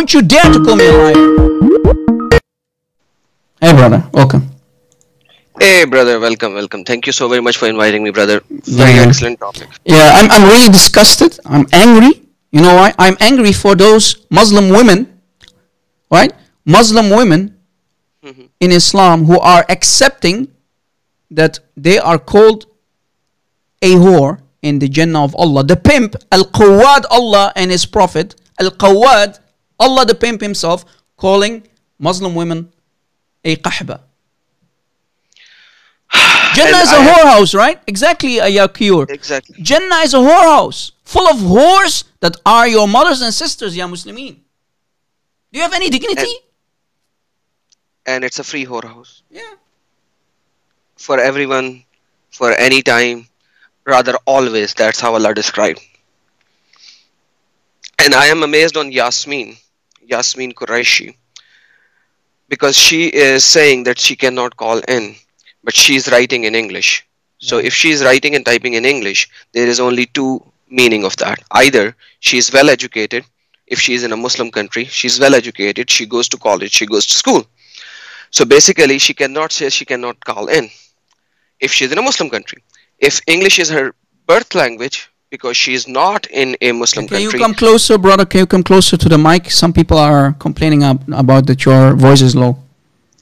Don't you dare to call me a liar. Hey, brother. Welcome. Hey, brother, welcome, welcome. Thank you so very much for inviting me, brother. Very Yeah. excellent topic. Yeah, I'm, I'm really disgusted. I'm angry. You know why? I'm angry for those Muslim women, right? Muslim women mm-hmm. in Islam who are accepting that they are called a whore in the Jannah of Allah. The pimp, Al Qawwad Allah and His Prophet, Al Qawwad, Allah the pimp himself, calling Muslim women a qahba. Jannah is a whorehouse, right? Exactly, uh, Ayakure. Exactly. Jannah is a whorehouse full of whores that are your mothers and sisters, Ya Muslimin. Do you have any dignity? And it's a free whorehouse yeah. for everyone, for any time, rather always. That's how Allah described. And I am amazed on Yasmin, Yasmin Qureshi, because she is saying that she cannot call in, but she is writing in English. So if she is writing and typing in English, there is only two meaning of that. Either she is well educated, if she is in a Muslim country, she is well educated, she goes to college, she goes to school. So basically, she cannot say she cannot call in if she's in a Muslim country. If English is her birth language, because she is not in a Muslim country. Can you come closer, brother? Can you come closer to the mic? Some people are complaining ab- about that your voice is low.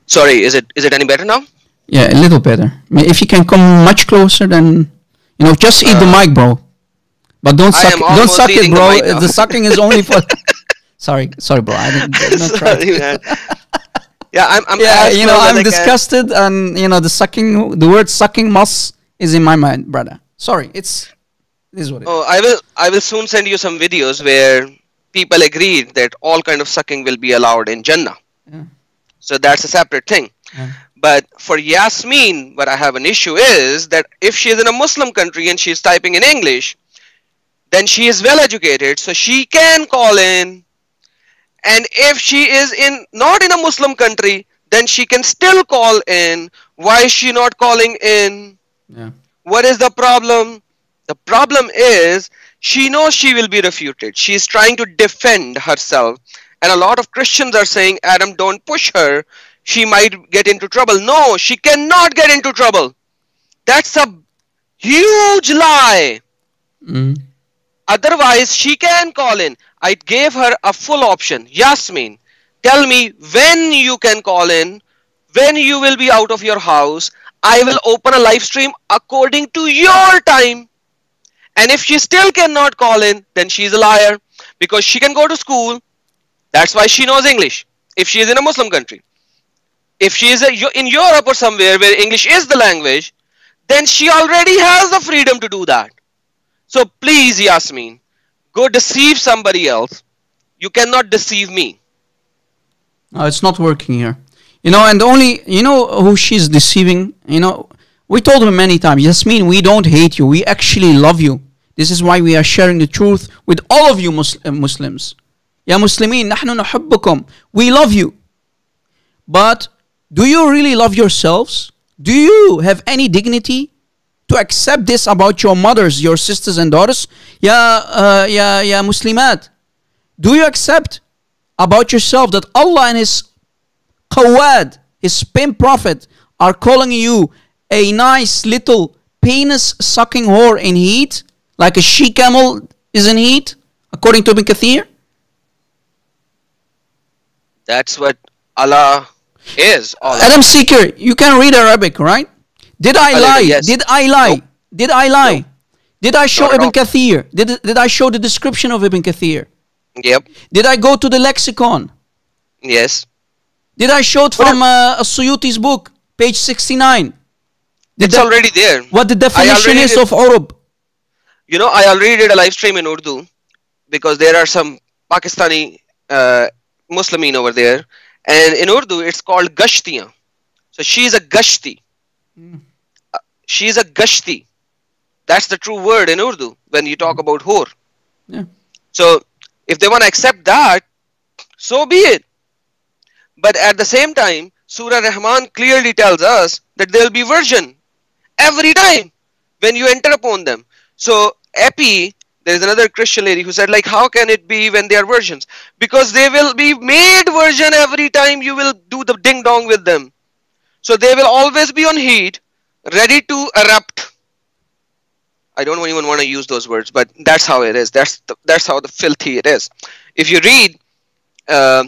sorry, is it is it any better now? Yeah, a little better. I mean, If you can come much closer, then you know, just eat the uh, mic, bro. But don't I suck. It. Don't suck it, eating the bro. The sucking is only for. sorry, sorry, bro. I didn't, did not try. sorry, man. Yeah, I'm. I'm yeah, you know, I'm can. disgusted, and you know, the sucking, the word sucking must is in my mind, brother. Sorry, it's this is what it is. Oh, I will. I will soon send you some videos where people agreed that all kind of sucking will be allowed in Jannah. Yeah. So that's a separate thing. Yeah. But for Yasmin, what I have an issue is that if she is in a Muslim country and she is typing in English, then she is well educated, so she can call in. And if she is in not in a Muslim country, then she can still call in. Why is she not calling in? Yeah. What is the problem? The problem is she knows she will be refuted. She is trying to defend herself. And a lot of Christians are saying, Adam, don't push her. She might get into trouble. No, she cannot get into trouble. That's a huge lie. Mm. Otherwise, she can call in. I gave her a full option. Yasmin, tell me when you can call in, when you will be out of your house. I will open a live stream according to your time. And if she still cannot call in, then she's a liar because she can go to school. That's why she knows English. If she is in a Muslim country, if she is a, in Europe or somewhere where English is the language, then she already has the freedom to do that. So please, Yasmin, go deceive somebody else. You cannot deceive me. No, it's not working here. You know, and only you know who she's deceiving. You know, we told her many times, Yasmin, we don't hate you. We actually love you. This is why we are sharing the truth with all of you Mus- uh, Muslims. يا مسلمين نحن نحبكم. We love you. But do you really love yourselves? Do you have any dignity to accept this about your mothers, your sisters and daughters? Ya, uh, ya, ya Muslimat. Do you accept about yourself that Allah and His Qawad, His pimp prophet, are calling you a nice little penis sucking whore in heat, Like a she camel is in heat, according to Ibn Kathir? That's what Allah is. All Adam Seeker, you can read Arabic, right? Did I little, lie? yes. Did I lie? Nope. Did I lie? Nope. Did I show Not Ibn. Kathir? Did, did I show the description of Ibn Kathir? Yep. Did I go to the lexicon? Yes. Did I show it from uh, Suyuti's book, page 69? Did It's that- already there. what the definition is did- of urub? You know, I already did a live stream in Urdu because there are some Pakistani uh, Muslimin over there, and in Urdu it's called Gashtiyan. So she's a Gashti. Uh, she's a Gashti. That's the true word in Urdu when you talk about whore. Yeah. So if they want to accept that, so be it. But at the same time, Surah Rahman clearly tells us that there will be virgin every time when you enter upon them. So, epi, there is another Christian lady who said, like, how can it be when they are virgins? Because they will be made virgin every time you will do the ding dong with them. So they will always be on heat, ready to erupt. I don't even want to use those words, but that's how it is. That's the, that's how the filthy it is. If you read uh,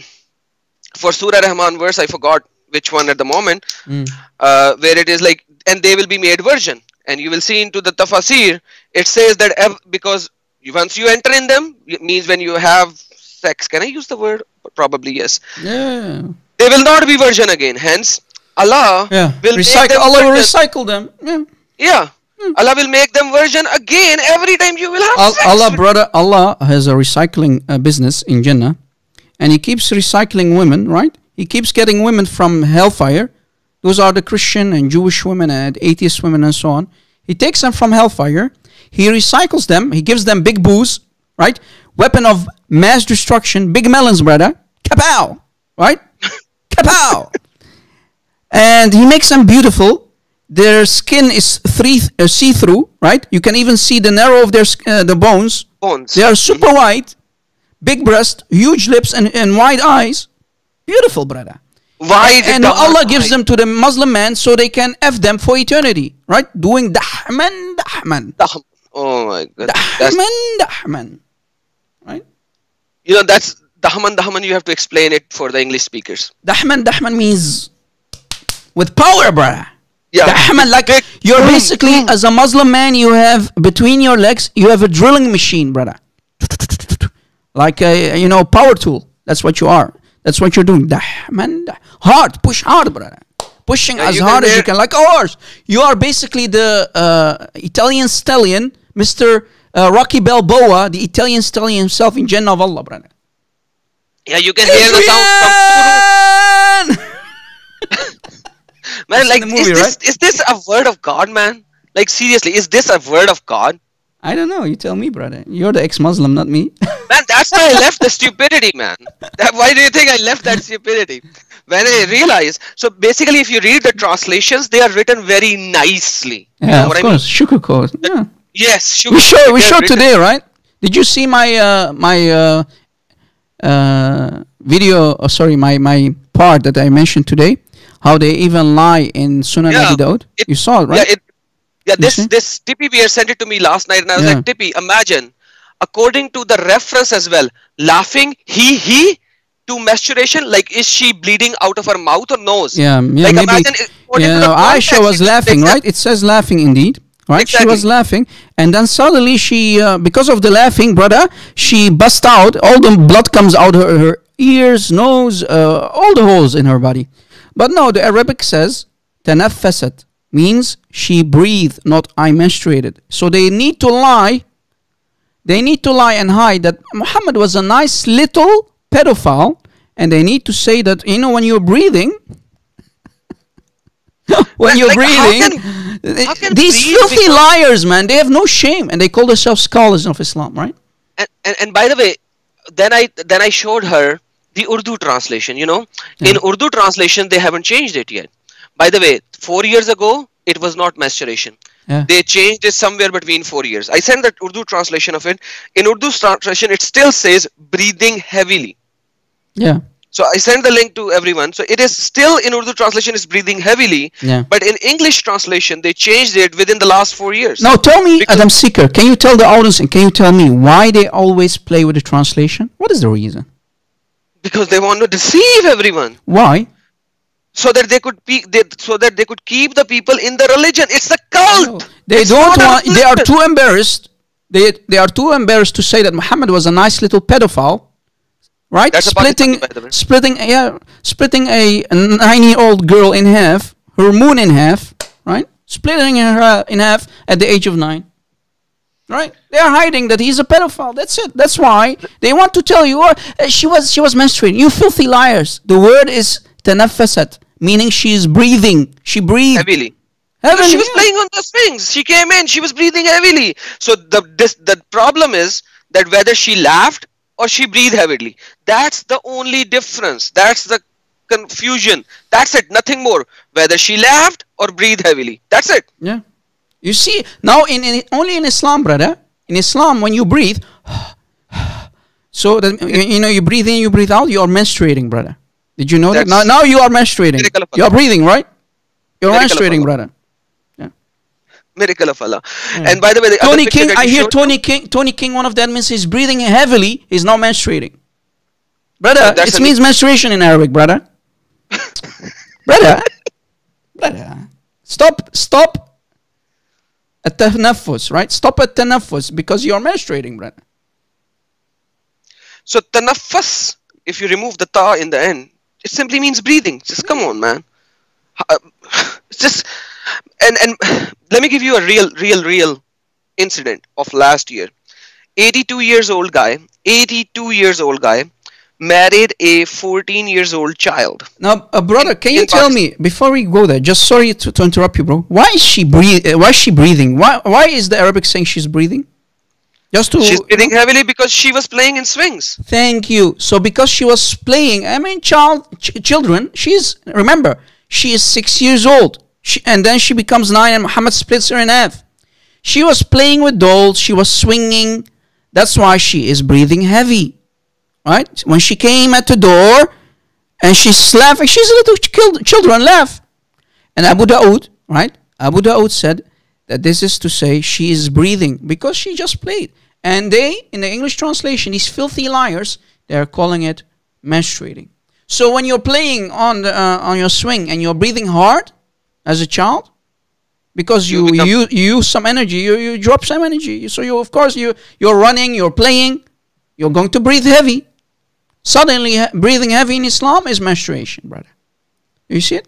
for Surah Rahman verse, I forgot which one at the moment, Mm. uh, where it is like, and they will be made virgin. And you will see into the tafsir, it says that ev- because you, once you enter in them, it means when you have sex. Can I use the word? Probably yes. Yeah. They will not be virgin again. Hence, Allah Yeah. will Recycle. them Allah will recycle them. Yeah. Yeah. Allah will make them virgin again every time you will have Al- sex. Allah, brother, Allah has a recycling uh, business in Jannah, and He keeps recycling women. Right? He keeps getting women from hellfire. Those are the Christian and Jewish women and atheist women and so on. He takes them from hellfire. He recycles them. He gives them big booze. Right? Weapon of mass destruction. Big melons, brother. Kapow! Right? Kapow! and he makes them beautiful. Their skin is three uh, see-through, right? You can even see the narrow of their uh, the bones. bones. They are super white, big breast, huge lips, and, and wide eyes. Beautiful, brother. Why and Allah gives them to the Muslim man so they can f them for eternity, right? Doing dahman, dahman, Dahm. Oh my god. Dahman, dahman, right? you know, that's Dahman Dahman. You have to explain it for the English speakers. Dahman, dahman means with power, brother. Yeah. Dahman, like Big- you're basically as a Muslim man, you have between your legs, you have a drilling machine, brother. Like a you know power tool. That's what you are. That's what you're doing. Dah- hard, push hard, brother. Pushing Yeah, as hard as you can, like a horse. You are basically the uh, Italian stallion, Mister uh, Rocky Balboa, the Italian stallion himself in Jannah of Allah, brother. Yeah, you can hear the sound man. It's Like, in is movie, this is this a word of God, man? Like seriously, is this a word of God? I don't know. You tell me, brother. You're the ex-Muslim, not me. Man, that's why I left the stupidity, man. That, why do you think I left that stupidity? When I realized, so basically, if you read the translations, they are written very nicely. You yeah, know of what I course. Shukr code. Yeah. Yes. We showed we showed written- today, right? Did you see my uh, my uh, uh, video? Oh, sorry, my my part that I mentioned today. How they even lie in Sunan Yeah, Abi Dawud. it- You saw it, right? Yeah, it, yeah. This see? this Tippy Bear sent it to me last night, and I was Yeah. like, Tippy, imagine, according to the reference as well, laughing he he to masturbation. Like, is she bleeding out of her mouth or nose? yeah, yeah, like, maybe. imagine it- according Yeah, to the no, Aisha context, was it- laughing, exact- right? It says laughing indeed, right? She was Exactly. laughing, and then suddenly she, uh, because of the laughing, brother, she bust out. All the blood comes out her, her ears, nose, uh, all the holes in her body. But no, the Arabic says تنفست means she breathed, not I menstruated. So they need to lie. They need to lie and hide that Muhammad was a nice little pedophile, and they need to say that you know when you're breathing. when you're like, how breathing, can- how can these filthy liars, man, they have no shame, and they call themselves scholars of Islam, right? and, and and by the way then i then i showed her the urdu translation you know in urdu translation they haven't changed it yet by the way 4 years ago it was not masturbation Yeah. they changed it somewhere between 4 years i sent the urdu translation of it in urdu translation it still says breathing heavily Yeah. so i sent the link to everyone so it is still in urdu translation is breathing heavily Yeah. but in english translation they changed it within the last 4 years Now tell me, Because- Adam Seeker, can you tell the audience and can you tell me why they always play with the translation? What is the reason? because they want to deceive everyone Why? So that they could be they, so that they could keep the people in the religion it's a cult They It's don't want. They are too embarrassed. They they are too embarrassed to say that Muhammad was a nice little pedophile, right? That's splitting, Pakistani, by the way. splitting, yeah, splitting a nine-year-old girl in half, her moon in half, right? Splitting her uh, in half at the age of nine, right? They are hiding that he's a pedophile. That's it. That's why they want to tell you, oh, she was she was menstruating. You filthy liars! The word is tanaffasat, meaning she is breathing. She breathed. heavily. Heavily, she was yeah. playing on the strings she came in. She was breathing heavily. So the this the problem is that whether she laughed or she breathed heavily. That's the only difference. That's the confusion. That's it. Nothing more. Whether she laughed or breathed heavily. That's it. Yeah. You see, now in, in only in Islam, brother, in Islam, when you breathe, so that you, you know you breathe in, you breathe out, you are menstruating, brother. Did you know That's that? Now, now you are menstruating. You're breathing, right? You're menstruating, brother. Yeah. Miracle of Allah. Yeah. And by the way, the Tony King, I hear Tony King, Tony King, one of the admins, is breathing heavily, he's not menstruating. Brother, it means menstruation in Arabic, brother. brother, brother, stop, stop at tanafus, right? Stop at tanafus because you're menstruating, brother. So tanafus, if you remove the ta in the end, it simply means breathing. Just come on, man. Uh, It's just and and let me give you a real, real, real incident of last year. 82 years old guy, 82 years old guy, married a 14 years old child. Now, uh, brother, can you tell me before we go there? Just sorry to, to interrupt you, bro. Why is she breathe? Uh, why is she breathing? Why why is the Arabic saying she's breathing? Just to She's breathing heavily because she was playing in swings. Thank you. So because she was playing, I mean, child, ch- children. She's remember, she is six years old, she, and then she becomes nine, and Muhammad splits her in half. She was playing with dolls. She was swinging. That's why she is breathing heavy, right? When she came at the door, and she's laughing, she's a little ch- children laugh. And Abu Dawood, right? Abu Dawood said that this is to say she is breathing because she just played. And they, in the English translation, these filthy liars, they are calling it menstruating. So when you're playing on the, uh, on your swing and you're breathing hard as a child, because you You you, you use some energy, you, you drop some energy. So you of course you you're running, you're playing, you're going to breathe heavy. Suddenly, breathing heavy in Islam is menstruation, brother. You see it?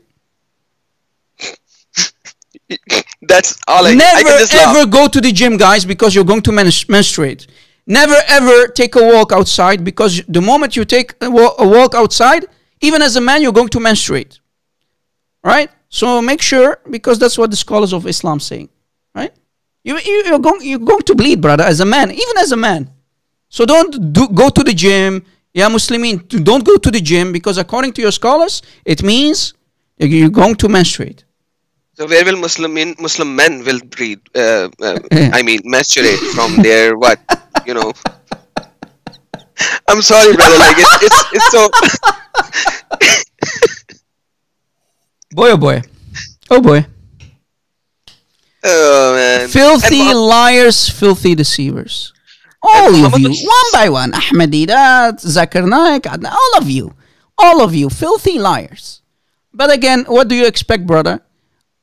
That's all I, I Never can just laugh. ever go to the gym, guys, because you're going to menstru- menstruate. Never ever take a walk outside because the moment you take a, wa- a walk outside, even as a man, you're going to menstruate. Right? So make sure because that's what the scholars of Islam saying. Right? You, you you're going you're going to bleed, brother, as a man, even as a man. So don't do, go to the gym. Yeah, Muslimin, don't go to the gym because according to your scholars, it means you're going to menstruate. So where will Muslim men, Muslim men will breathe? Uh, uh, I mean, menstruate from their what? You know. I'm sorry, brother. Like it's it's, it's so. Boy, oh boy. Oh boy. Oh man. Filthy And liars, filthy deceivers. All of you, one by one. Ahmed Deedat, Zakir Naik, all of you. All of you, filthy liars. But again, what do you expect, brother?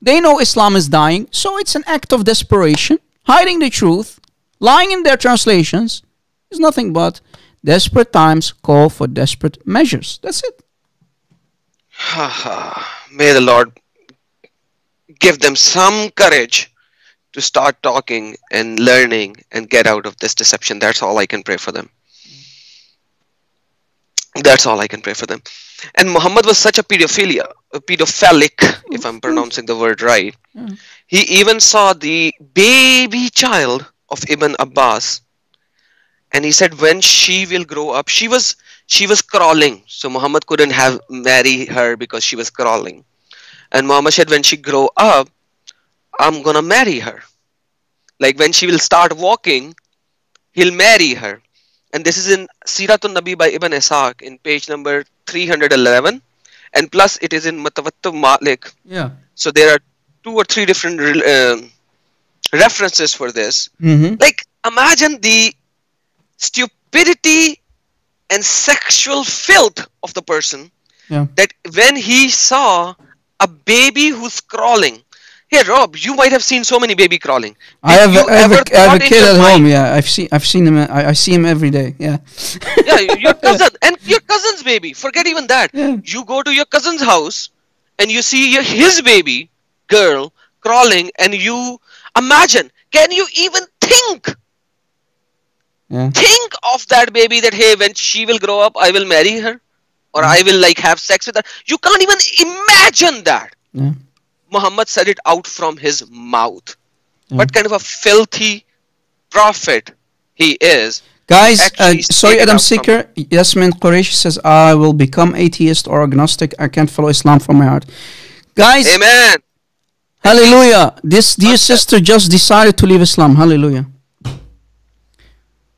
They know Islam is dying, so it's an act of desperation, hiding the truth, lying in their translations is nothing but desperate times call for desperate measures. That's it. May the Lord give them some courage to start talking and learning and get out of this deception. That's all I can pray for them. That's all I can pray for them. And Muhammad was such a pedophilia, pedophilic, if mm, I'm mm. pronouncing the word right. Mm. He even saw the baby child of Ibn Abbas, and he said when she will grow up, she was she was crawling, so Muhammad couldn't have marry her because she was crawling. And Muhammad said when she grow up, I'm gonna marry her. Like when she will start walking, he'll marry her. And this is in Siratul Nabi by Ibn Ishaq in page number 311. And plus it is in Muwatta Malik. Yeah. So there are two or three different um, references for this. Mm-hmm. Like imagine the stupidity and sexual filth of the person Yeah. that when he saw a baby who's crawling. Hey Rob, you might have seen so many baby crawling. I have, a, I have, ever a, I have a kid at home. Yeah, I've seen I've seen him. Uh, I, I see him every day. Yeah. yeah, your cousin and your cousin's baby. Forget even that. Yeah. You go to your cousin's house and you see your, his baby girl crawling, and you imagine. Can you even think Yeah. think of that baby that hey, when she will grow up, I will marry her, or I will like have sex with her. You can't even imagine that. Yeah. Muhammad said it out from his mouth. Yeah. What kind of a filthy prophet he is. Guys, uh, sorry, Adam Seeker. Yasmin Qureshi says, I will become atheist or agnostic. I can't follow Islam from my heart. Guys, Amen. hallelujah. This dear sister just decided to leave Islam. Hallelujah.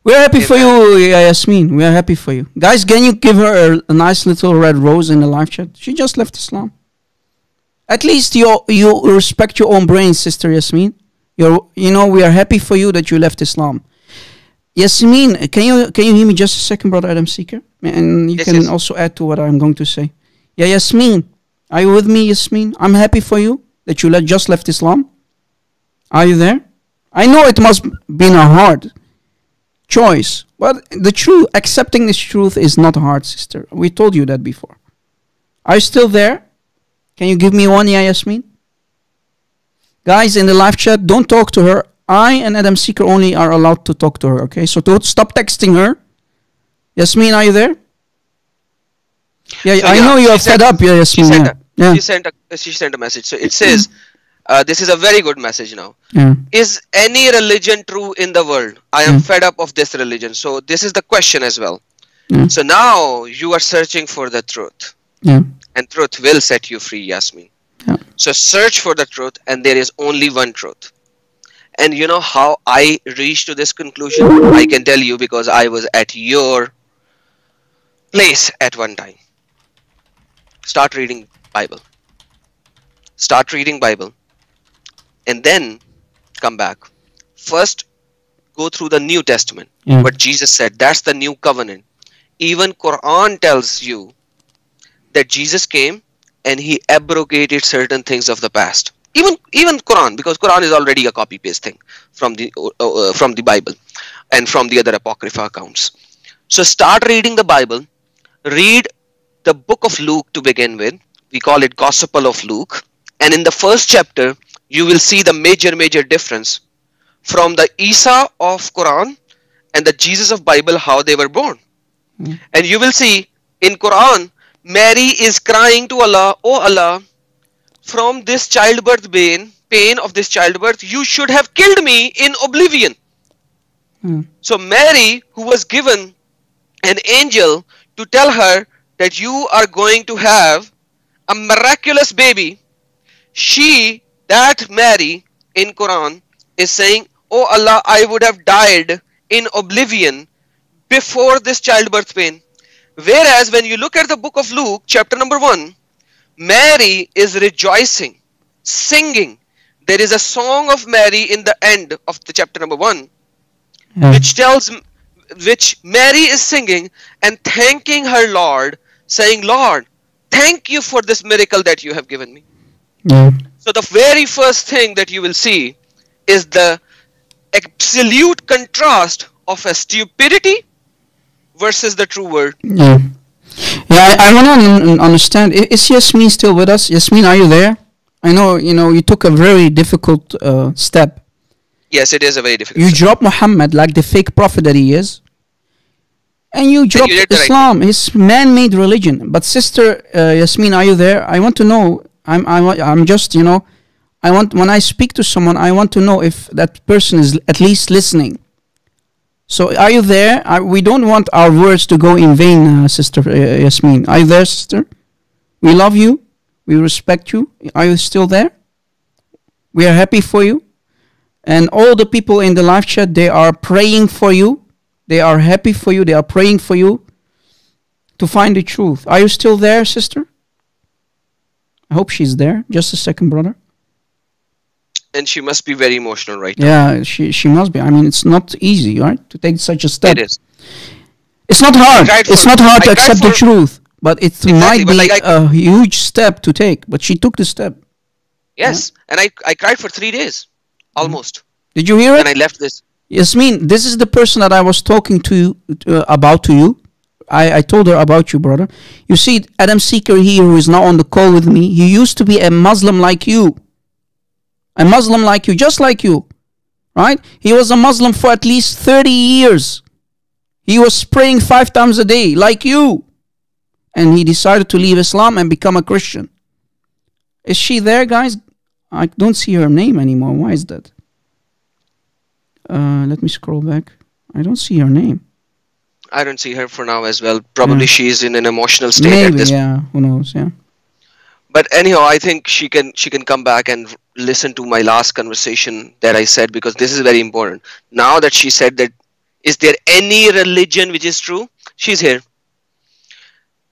We're happy for you, Yasmin. We are happy for you. Guys, can you give her a, a nice little red rose in the live chat? She just left Islam. At least you you respect your own brain, sister Yasmin. You're you know we are happy for you that you left Islam. Yasmin, can you can you hear me just a second, brother Adam Seeker? And you Yes, can yes. also add to what I'm going to say. Yeah, Yasmin, are you with me, Yasmin? I'm happy for you that you le- just left Islam. Are you there? I know it must been a hard choice, but the truth, accepting this truth is not hard, sister. We told you that before. Are you still there? Can you give me one, yeah, Yasmin? Guys in the live chat, don't talk to her. I and Adam Seeker only are allowed to talk to her, okay? So don't stop texting her. Yasmin, are you there? Yeah, So, I yeah, know you she are fed sent- up, yeah, She Yasmin. sent, Yeah. a, Yeah. she sent a she sent a message. So it says, uh, "This is a very good message now. yeah. Is any religion true in the world? I am fed up of this religion. So this is the question as well. So now you are searching for the truth, Yeah. And truth will set you free, Yasmin. Yeah. So search for the truth, and there is only one truth. And you know how I reached to this conclusion? I can tell you because I was at your place at one time. Start reading Bible. Start reading Bible. And then come back. First go through the New Testament. Yeah. What Jesus said, that's the new covenant. Even Quran tells you that Jesus came and he abrogated certain things of the past. Even even quran because quran is already a copy paste thing from the uh, uh, from the bible and from the other apocrypha accounts. So start reading the bible. Read the book of luke to begin with. We call it gospel of luke. And in the first chapter you will see the major major difference from the isa of quran and the jesus of bible how they were born. Mm. and you will see in quran mary is crying to allah oh allah from this childbirth pain pain of this childbirth you should have killed me in oblivion Mm. so mary who was given an angel to tell her that you are going to have a miraculous baby she that mary in quran is saying oh allah i would have died in oblivion before this childbirth pain whereas when you look at the book of luke chapter number 1 Mary is rejoicing, singing. There is a song of Mary in the end of the chapter number one, Yeah. which tells, which Mary is singing and thanking her Lord, saying, Lord, thank you for this miracle that you have given me. Yeah. So the very first thing that you will see is the absolute contrast of a stupidity versus the true word. Yeah. Yeah, I, I want to un- understand. Is Yasmin still with us? Yasmin, are you there? I know, you know, you took a very difficult uh, step. Yes, it is a very difficult. You step. dropped Muhammad like the fake prophet that he is. And you dropped did the right Islam, his man-made religion. But sister uh, Yasmin, are you there? I want to know. I'm, I, wa- I'm just, you know, I want when I speak to someone, I want to know if that person is at least listening. So are you there? Are, we don't want our words to go in vain, uh, sister uh, Yasmin. Are you there, sister? We love you. We respect you. Are you still there? We are happy for you. And all the people in the live chat, they are praying for you. They are happy for you. They are praying for you to find the truth. Are you still there, sister? I hope she's there. Just a second, brother. And she must be very emotional right now. Yeah, she she must be. I mean, it's not easy, right, to take such a step. It is. It's not hard. It's not hard to accept the truth, but it Exactly, might be like a huge step to take. But she took the step. Yes, and I, I cried for three days, almost. Did you hear it? And I left this. Yasmin, this is the person that I was talking to you uh, about to you. I, I told her about you, brother. You see, Adam Seeker here, who is now on the call with me, he used to be a Muslim like you. A Muslim like you, just like you. Right? He was a Muslim for at least 30 years. He was praying five times a day, like you. And he decided to leave Islam and become a Christian. Is she there, guys? I don't see her name anymore. Why is that? Uh, let me scroll back. I don't see her name. I don't see her for now as well. Probably Yeah. she is in an emotional state at Maybe, this. yeah. Who knows? Yeah. But anyhow, I think she can she can come back and listen to my last conversation that I said because this is very important. Now that she said that Is there any religion which is true? She's here.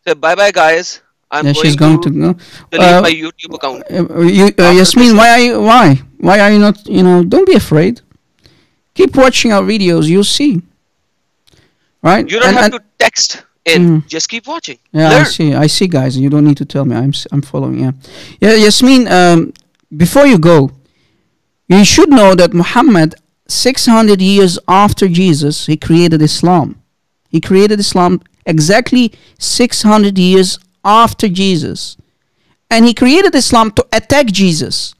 So bye bye guys. I'm yeah, going she's going to, to go. delete Uh, my YouTube account. Uh, you, uh, Yasmin, why are you, why? Why are you not, you know, don't be afraid. Keep watching our videos, you'll see. Right? You don't And- have and- to text in. Mhm. Just keep watching. Yeah, I see. I see, guys. You don't need to tell me. I'm I'm following. Yeah, yeah. Yasmin, um, before you go, you should know that Muhammad, 600 years after Jesus, he created Islam. He created Islam exactly 600 years after Jesus, and he created Islam to attack Jesus.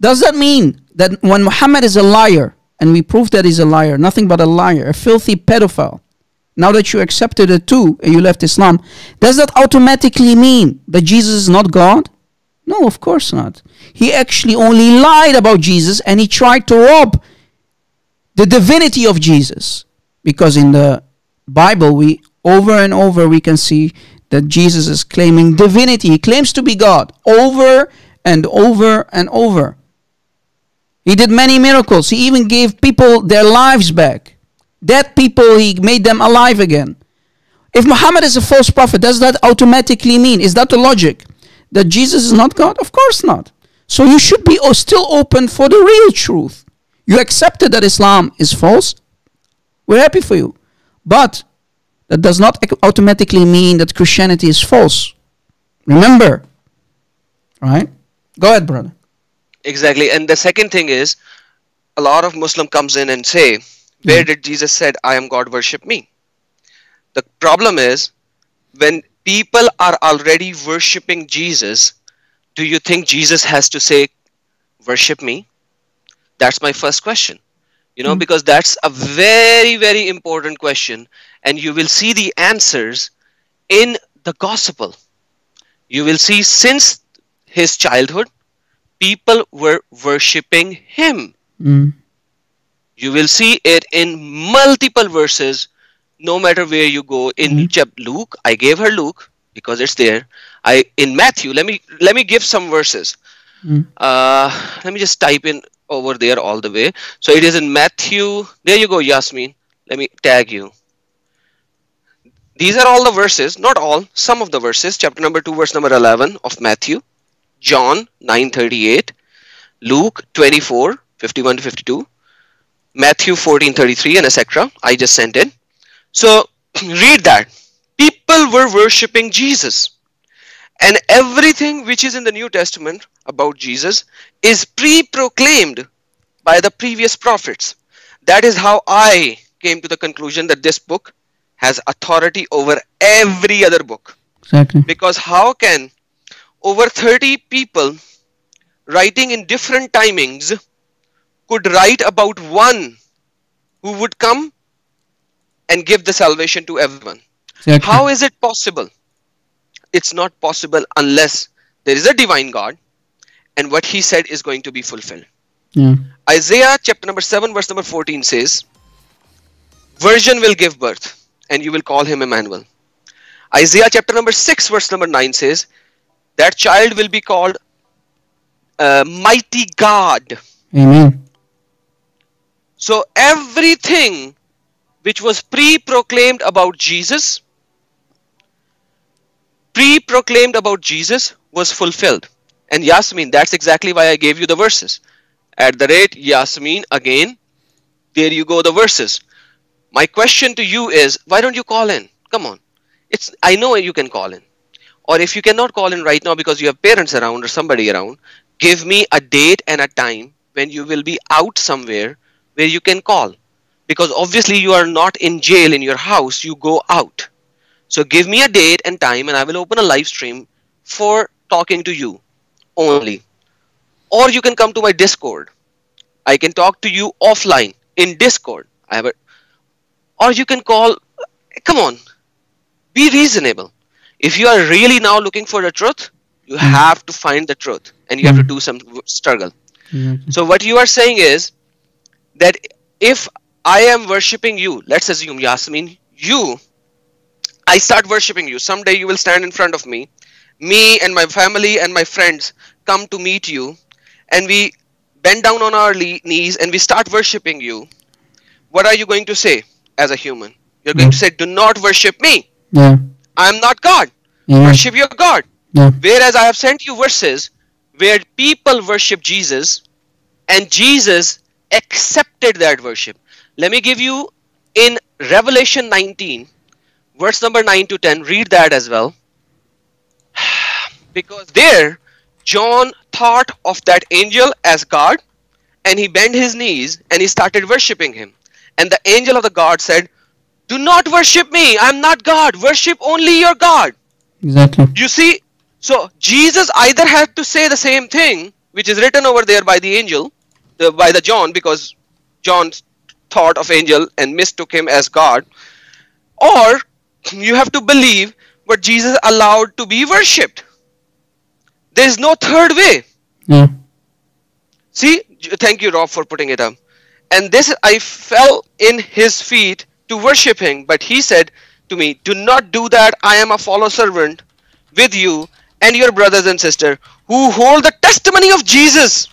Does that mean that when Muhammad is a liar, and we prove that he's a liar, nothing but a liar, a filthy pedophile, now that you accepted it too and you left Islam, does that automatically mean that Jesus is not God? No, of course not. He actually only lied about Jesus and he tried to rob the divinity of Jesus. Because in the Bible, we over and over we can see that Jesus is claiming divinity. He claims to be God over and over and over. He did many miracles. He even gave people their lives back. Dead people, he made them alive again. If Muhammad is a false prophet, does that automatically mean, is that the logic, that Jesus is not God? Of course not. So you should be still open for the real truth. You accepted that Islam is false. We're happy for you. But that does not automatically mean that Christianity is false. Remember. Right? Go ahead, brother. Exactly. And the second thing is, a lot of Muslim comes in and say, where hmm. did Jesus said, I am God, worship me? The problem is, when people are already worshipping Jesus, do you think Jesus has to say, worship me? That's my first question. You know, because that's a very, very important question. And you will see the answers in the gospel. You will see since his childhood, people were worshipping him. Mm. You will see it in multiple verses, no matter where you go. In chap- Luke, I gave her Luke because it's there. I in Matthew. Let me let me give some verses. Mm. Uh, let me just type in over there all the way. So it is in Matthew. There you go, Yasmin. Let me tag you. These are all the verses, not all, some of the verses. Chapter number 2, verse number 11 of Matthew. John 9:38, Luke 24, 51 to 52, Matthew 14, 33, and etc. I just sent in. So read that. People were worshipping Jesus. And everything which is in the New Testament about Jesus is pre-proclaimed by the previous prophets. That is how I came to the conclusion that this book has authority over every other book Exactly. because how can over 30 people writing in different timings could write about one who would come and give the salvation to everyone Exactly. how is it possible it's not possible unless there is a divine god and what he said is going to be fulfilled Yeah. Isaiah chapter number 7 verse number 14 says virgin will give birth and you will call him Emmanuel. Isaiah chapter number 6 verse number 9 says that child will be called uh, mighty God. Amen. So everything which was pre-proclaimed about Jesus pre-proclaimed about Jesus was fulfilled. And Yasmin, that's exactly why I gave you the verses. At the rate Yasmin again, there you go the verses. My question to you is why don't you call in? Come on. It's I know you can call in. Or if you cannot call in right now because you have parents around or somebody around, give me a date and a time when you will be out somewhere where you can call. Because obviously you are not in jail in your house, you go out. So give me a date and time and I will open a live stream for talking to you only. Or you can come to my Discord. I can talk to you offline in Discord. I have a or you can call come on. Be reasonable. If you are really now looking for the truth, you hmm. have to find the truth and you have to hmm. do some struggle. Exactly. So what you are saying is that if I am worshipping you, let's assume Yasmin, you, I start worshipping you. Someday you will stand in front of me. Me and my family and my friends come to meet you, and we bend down on our le- knees and we start worshipping you. What are you going to say? as a human. You're going to say, Do not worship me. Yeah. I am not God. Yeah. Worship your God. Yeah. Whereas I have sent you verses where people worship Jesus and Jesus accepted that worship. Let me give you in Revelation 19, verse number 9 to 10, read that as well. Because there, John thought of that angel as God and he bent his knees and he started worshipping him. And the angel of the God said, Do not worship me, I'm not God, worship only your God. Exactly. You see, so Jesus either had to say the same thing, which is written over there by the angel, uh, by the John, because John thought of angel and mistook him as God, or you have to believe what Jesus allowed to be worshipped. There is no third way. Yeah. See, thank you, Rob, for putting it up. And this, I fell in his feet to worship him, but he said to me, Do not do that. I am a follow servant with you and your brothers and sisters who hold the testimony of Jesus.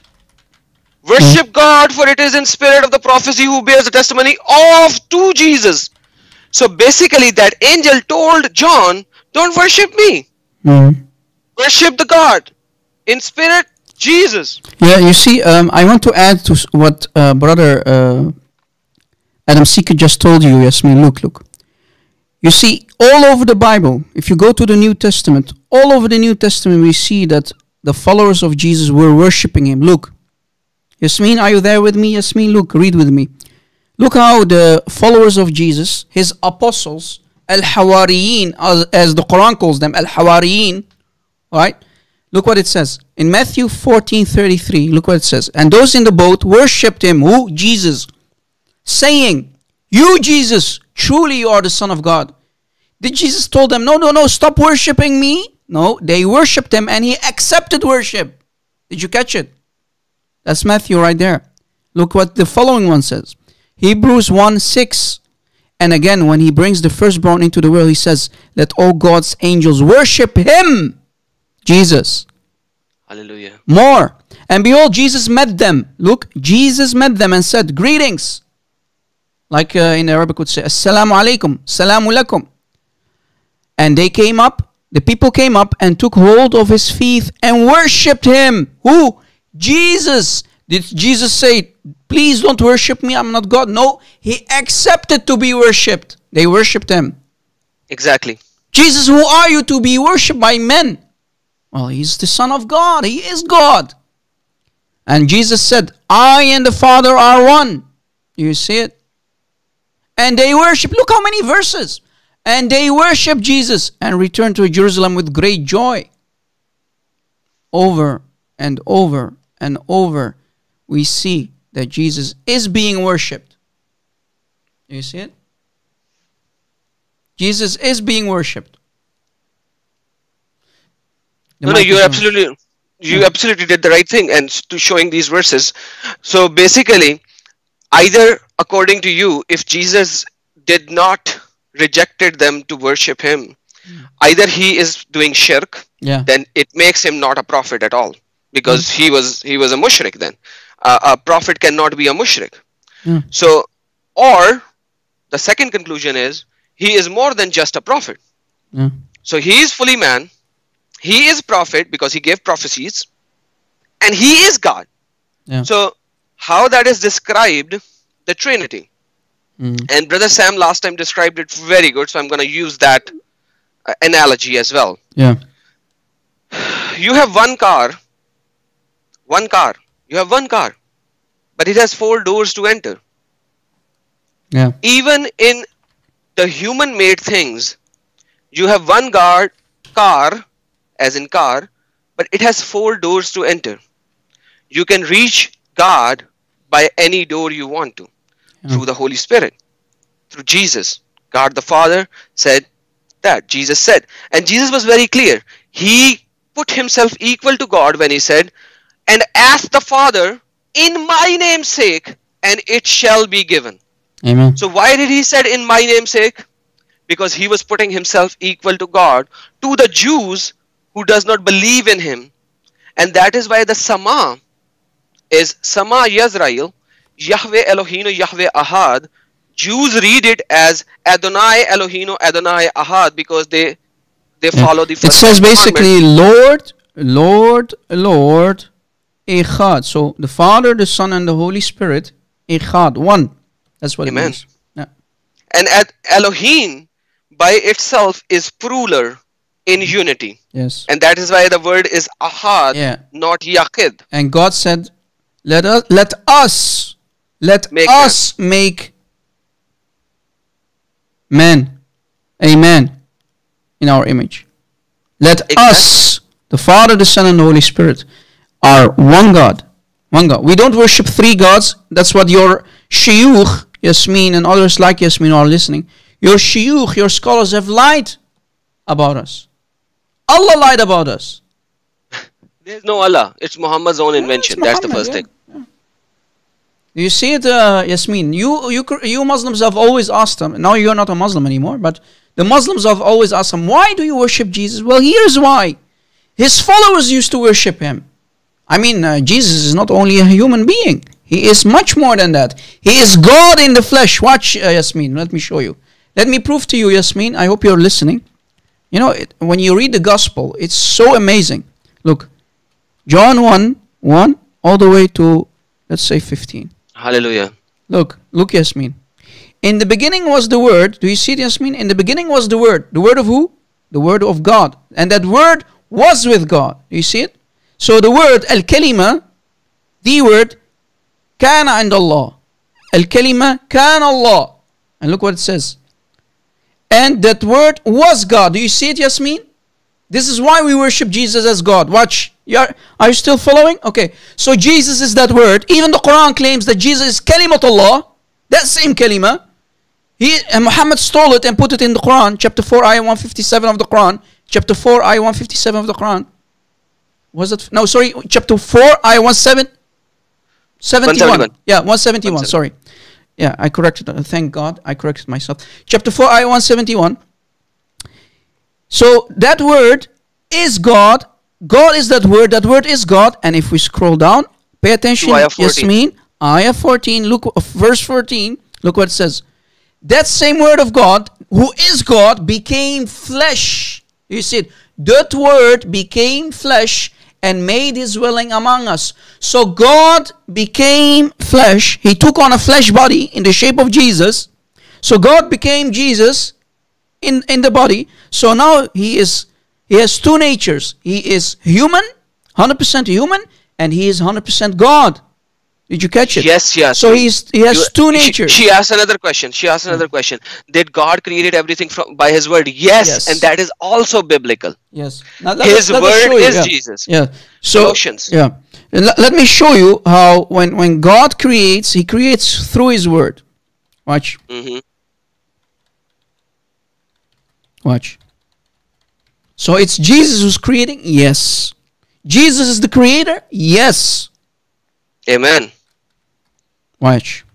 Worship God, for it is in spirit of the prophecy who bears the testimony of to Jesus. So basically, that angel told John, Don't worship me, Mm. worship the God in spirit, Jesus. Yeah, you see, um, I want to add to what uh, brother uh, Adam Seeker just told you, Yasmin. Look, look. You see, all over the Bible, if you go to the New Testament, all over the New Testament, we see that the followers of Jesus were worshipping him. Look. Yasmin, are you there with me? Yasmin, look, read with me. Look how the followers of Jesus, his apostles, Al Hawariyin, as, as the Quran calls them, Al Hawariyin, right? Look what it says in Matthew 14 33. Look what it says. And those in the boat worshipped him, who? Jesus, saying, You, Jesus, truly you are the Son of God. Did Jesus told them, No, no, no, stop worshiping me? No, they worshipped him and he accepted worship. Did you catch it? That's Matthew right there. Look what the following one says. Hebrews 1 6. And again, when he brings the firstborn into the world, he says, Let all God's angels worship him, Jesus. Hallelujah. More. And behold, Jesus met them. Look, Jesus met them and said, Greetings. Like uh, in Arabic would say, Assalamu alaikum, Salamu alaikum. And they came up, the people came up and took hold of his feet and worshipped him. Who? Jesus. Did Jesus say, Please don't worship me, I'm not God? No, he accepted to be worshipped. They worshipped him. Exactly. Jesus, who are you to be worshipped by men? Well, he's the Son of God. He is God. And Jesus said, I and the Father are one. You see it? And they worship. Look how many verses. And they worship Jesus and return to Jerusalem with great joy. Over and over and over, we see that Jesus is being worshipped. Do You see it? Jesus is being worshipped. The no, no, you is on. absolutely, you absolutely did the right thing, and to showing these verses. So basically, either according to you, if Jesus did not rejected them to worship him, hmm. either he is doing shirk, Yeah. then it makes him not a prophet at all, because he was he was a mushrik. Then uh, a prophet cannot be a mushrik. Yeah. So, or the second conclusion is he is more than just a prophet. Yeah. So he is fully man, he is prophet because he gave prophecies, and he is God. Yeah. So how that is described, the Trinity. Mm. And Brother Sam last time described it very good, so I'm going to use that uh, analogy as well. Yeah. You have one car, one car, you have one car, but it has four doors to enter. Yeah. Even in the human made things, you have one guard, car, as in car, but it has four doors to enter. You can reach God by any door you want to Yeah. through the Holy Spirit, through Jesus. God the Father said that. Jesus said. And Jesus was very clear. He put himself equal to God when he said, And ask the Father in my name's sake, and it shall be given. Amen. So why did he said in my name's sake? Because he was putting himself equal to God to the Jews who does not believe in him. And that is why the Shema is Shema Yisrael, Yahweh Elohim, Yahweh Ahad, Jews read it as Adonai Elohim Adonai Ahad because they they Yeah. follow the It says basically Lord, Lord, Lord, Echad. So the Father, the Son, and the Holy Spirit, Echad, one. That's what Amen. it means. Yeah. and at Elohim by itself is plural in unity Yes. and that is why the word is Ahad Yeah. not Yaqid And God said, "Let us, let us, let Make us make man, amen, in our image. Let Exactly. us, the Father, the Son, and the Holy Spirit, are one God, one God. We don't worship three gods. That's what your shiuch, Yasmin, and others like Yasmin are listening. Your shiuch, your scholars have lied about us. Allah lied about us. there's no Allah it's Muhammad's own invention that's the first yeah, thing yeah. You see it, uh, Yasmin? You, you, you Muslims have always asked them. Now you're not a Muslim anymore, but the Muslims have always asked them, why do you worship Jesus? Well, here's why. His followers used to worship him. I mean, uh, Jesus is not only a human being. He is much more than that. He is God in the flesh. Watch, uh, Yasmin. Let me show you. Let me prove to you, Yasmin. I hope you're listening. You know, it, when you read the gospel, it's so amazing. Look, John 1, 1, all the way to, let's say, 15. hallelujah Look, look, Yasmin. In the beginning was the Word. Do you see it, Yasmin? In the beginning was the Word. The Word of who? The Word of God. And that Word was with God. Do you see it? So the Word, Al Kalima, the Word, Kana and Allah. Al Kalima, Kana Allah. And look what it says. And that Word was God. Do you see it, Yasmin? This is why we worship Jesus as God. Watch. You are, are you still following? Okay. So Jesus is that word. Even the Quran claims that Jesus is Kalimatullah. That same kalima. He and Muhammad stole it and put it in the Quran, chapter 4, ayah 157 of the Quran. Chapter 4, ayah 157 of the Quran. Was it? No, sorry. Chapter 4, I 17, 71. 171. Yeah, 171. 171. Sorry. Yeah, I corrected. Uh, thank God. I corrected myself. Chapter 4, ayah 171. So that word is God. God is that word. That word is God. And if we scroll down, pay attention. 14. Yasmin, ayah 14. Look, uh, verse 14. Look what it says. That same word of God, who is God, became flesh. You see it. That word became flesh and made his dwelling among us. So God became flesh. He took on a flesh body in the shape of Jesus. So God became Jesus in, in the body. So now he is he has two natures. He is human, 100% human, and he is 100% God. Did you catch it? yes yes So he's he has You- two natures. She, asked another question. She asked another question. Did God created everything from by His word? Yes, Yes. and that is also biblical. Yes. Now, let His let word is yeah. Jesus. Yeah. So Colossians. yeah. Let, let me show you how when when God creates, He creates through His word. Watch. Mm-hmm. Watch. So it's Jesus who's creating? Yes. Jesus is the creator? Yes. Amen. Watch.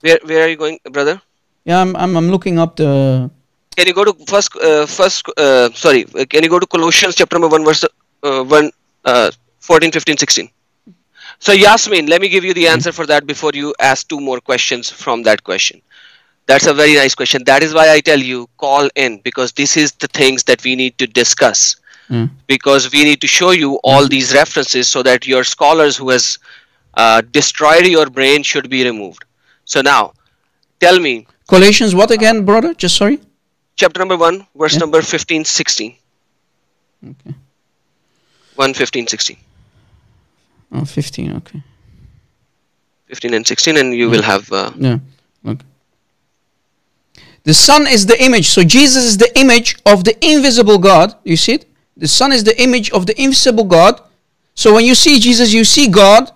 Where where are you going, brother? Yeah, I'm I'm, I'm looking up the Can you go to first uh, first uh, sorry? uh, Can you go to Colossians chapter number one verse uh, one uh, 14, 15, 16? So Yasmin, let me give you the answer for that before you ask two more questions from that question. That's a very nice question. That is why I tell you call in because this is the things that we need to discuss. Mm. Because we need to show you all these references so that your scholars who has uh, destroyed your brain should be removed. So now, tell me, Colossians what again, brother? Just sorry. chapter number 1 verse Yeah. number 15 16 Okay. 1 15 16 Oh, 15, okay. 15 and 16 and you will have uh, Yeah. Look. The Son is the image. So Jesus is the image of the invisible God. You see it? The Son is the image of the invisible God. So when you see Jesus, you see God.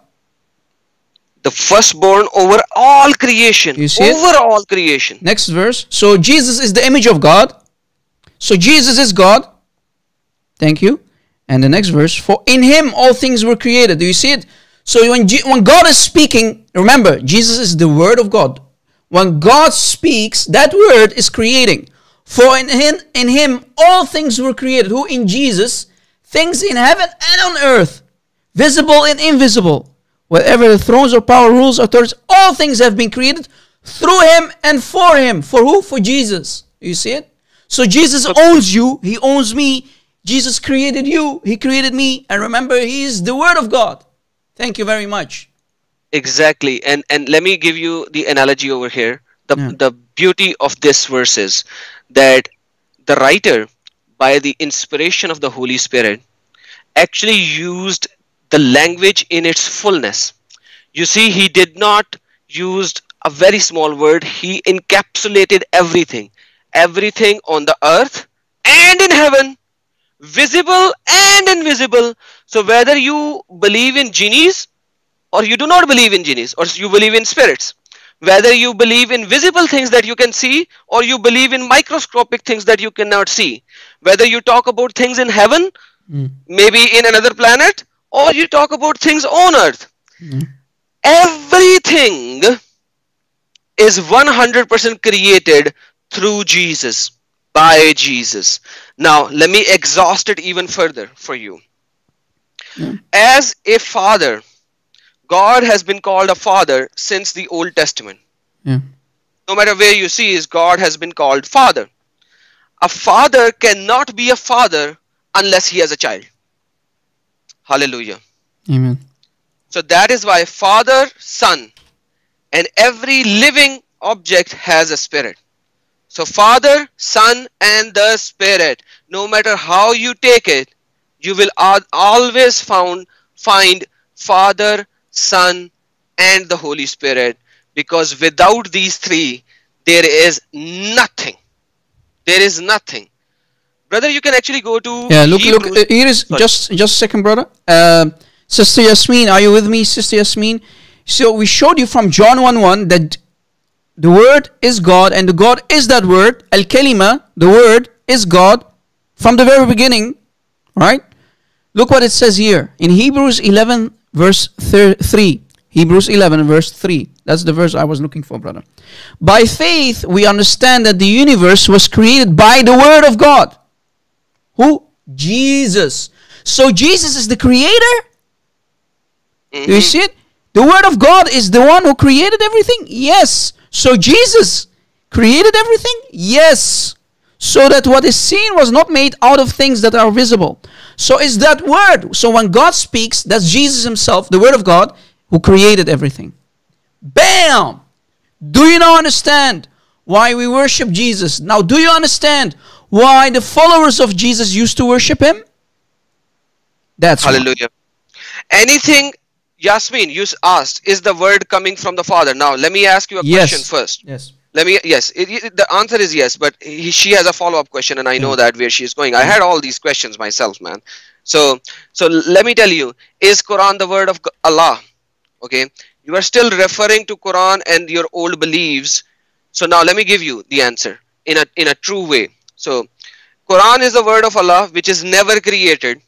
The firstborn over all creation You see it? over all creation Next verse. So Jesus is the image of God. So Jesus is God. Thank you. And the next verse. For in him all things were created. Do you see it? So when, Je- when God is speaking, remember, Jesus is the word of God. When God speaks, that word is creating. For in him, in him all things were created. Who in Jesus? Things in heaven and on earth, visible and invisible. Wherever the thrones of power, rules, authorities, all things have been created through him and for him. For who? For Jesus. You see it? So Jesus owns you, he owns me. Jesus created you, he created me. And remember, he is the word of God. Thank you very much. Exactly. And and let me give you the analogy over here. The Yeah. the beauty of this verse is that the writer, by the inspiration of the Holy Spirit, actually used the language in its fullness. You see, he did not used a very small word, he encapsulated everything. Everything on the earth and in heaven, visible and invisible. So whether you believe in genies or you do not believe in genies or you believe in spirits whether you believe in visible things that you can see or you believe in microscopic things that you cannot see whether you talk about things in heaven hmm. maybe in another planet or you talk about things on earth hmm. everything is 100% created through jesus by jesus now let me exhaust it even further for you hmm. as a father God has been called a father since the Old Testament. Yeah. No matter where you see is God has been called father. A father cannot be a father unless he has a child. Hallelujah. Amen. So that is why father, son, and every living object has a spirit. So father, son, and the spirit. No matter how you take it, you will always found find father, son, and the Holy Spirit. Because without these three, there is nothing. There is nothing. Brother, you can actually go to Yeah, look, look. Uh, Here is Sorry. just just a second, brother. Um Sister Yasmin, are you with me, Sister Yasmin? So we showed you from John one one that the Word is God, and the God is that Word. Al Kalima, the Word is God from the very beginning, right? Look what it says here in Hebrews eleven verse thir- three. Hebrews 11 verse 3. That's the verse I was looking for, brother. By faith, we understand that the universe was created by the Word of God. Who? Jesus. So Jesus is the creator? Do you see it? The Word of God is the one who created everything? Yes. So Jesus created everything? Yes. So that what is seen was not made out of things that are visible. So is that Word. So when God speaks, that's Jesus Himself, the Word of God, who created everything. Bam! Do you now understand why we worship Jesus? Now, do you understand why the followers of Jesus used to worship Him? That's why. Hallelujah. Anything, Yasmin, you asked, is the word coming from the Father? Now, let me ask you a Yes. question first. Yes. Let me, yes, it, it- the answer is yes, but he, she has a follow up question, and I know mm. that where she is going. I mm. had all these questions myself, man. So, so let me tell you, is Quran the word of Allah? Okay, you are still referring to Quran and your old beliefs. So now let me give you the answer in a in a true way. So, Quran is the word of Allah, which is never created,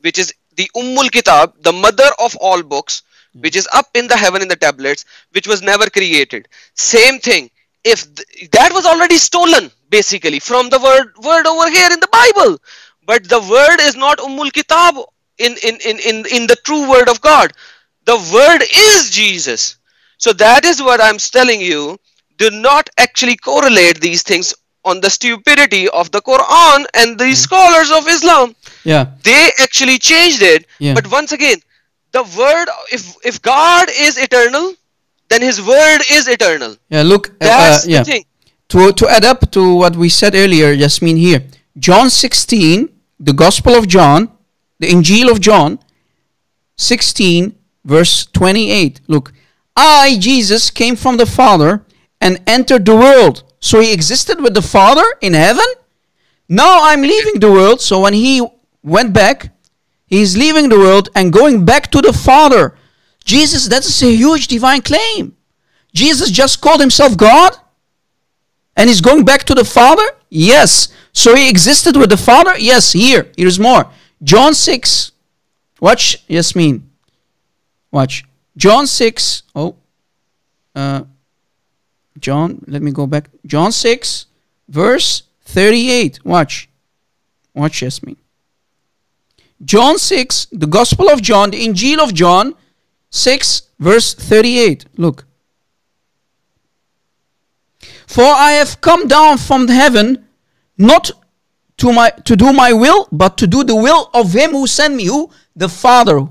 which is the Ummul Kitab, the mother of all books, which is up in the heaven in the tablets, which was never created. Same thing. If th- that was already stolen, basically, from the word word over here in the Bible, but the word is not Ummul Kitab in in in in, in the true word of God. The word is Jesus. So that is what I'm telling you. Do not actually correlate these things on the stupidity of the Quran and the scholars of Islam Yeah. they actually changed it Yeah. but once again the word if if god is eternal then his word is eternal Yeah. Look. uh, that's uh, yeah. the thing To to add up to what we said earlier, Yasmin here. John 16, the Gospel of John, the Injil of John, 16 verse 28. Look, I Jesus came from the Father and entered the world. So he existed with the Father in heaven. Now I'm leaving the world. So when he went back, he's leaving the world and going back to the Father. Jesus, that's a huge divine claim. Jesus just called himself God and he's going back to the Father? Yes. So he existed with the Father? Yes. Here, here's more. John 6. Watch, Yasmin. Watch. John 6. Oh. Uh, John, let me go back. John 6, verse 38. Watch. Watch, Yasmin. John 6, the Gospel of John, the Injil of John, 6, verse 38. Look. For I have come down from heaven not to my to do my will, but to do the will of him who sent me, who? The Father.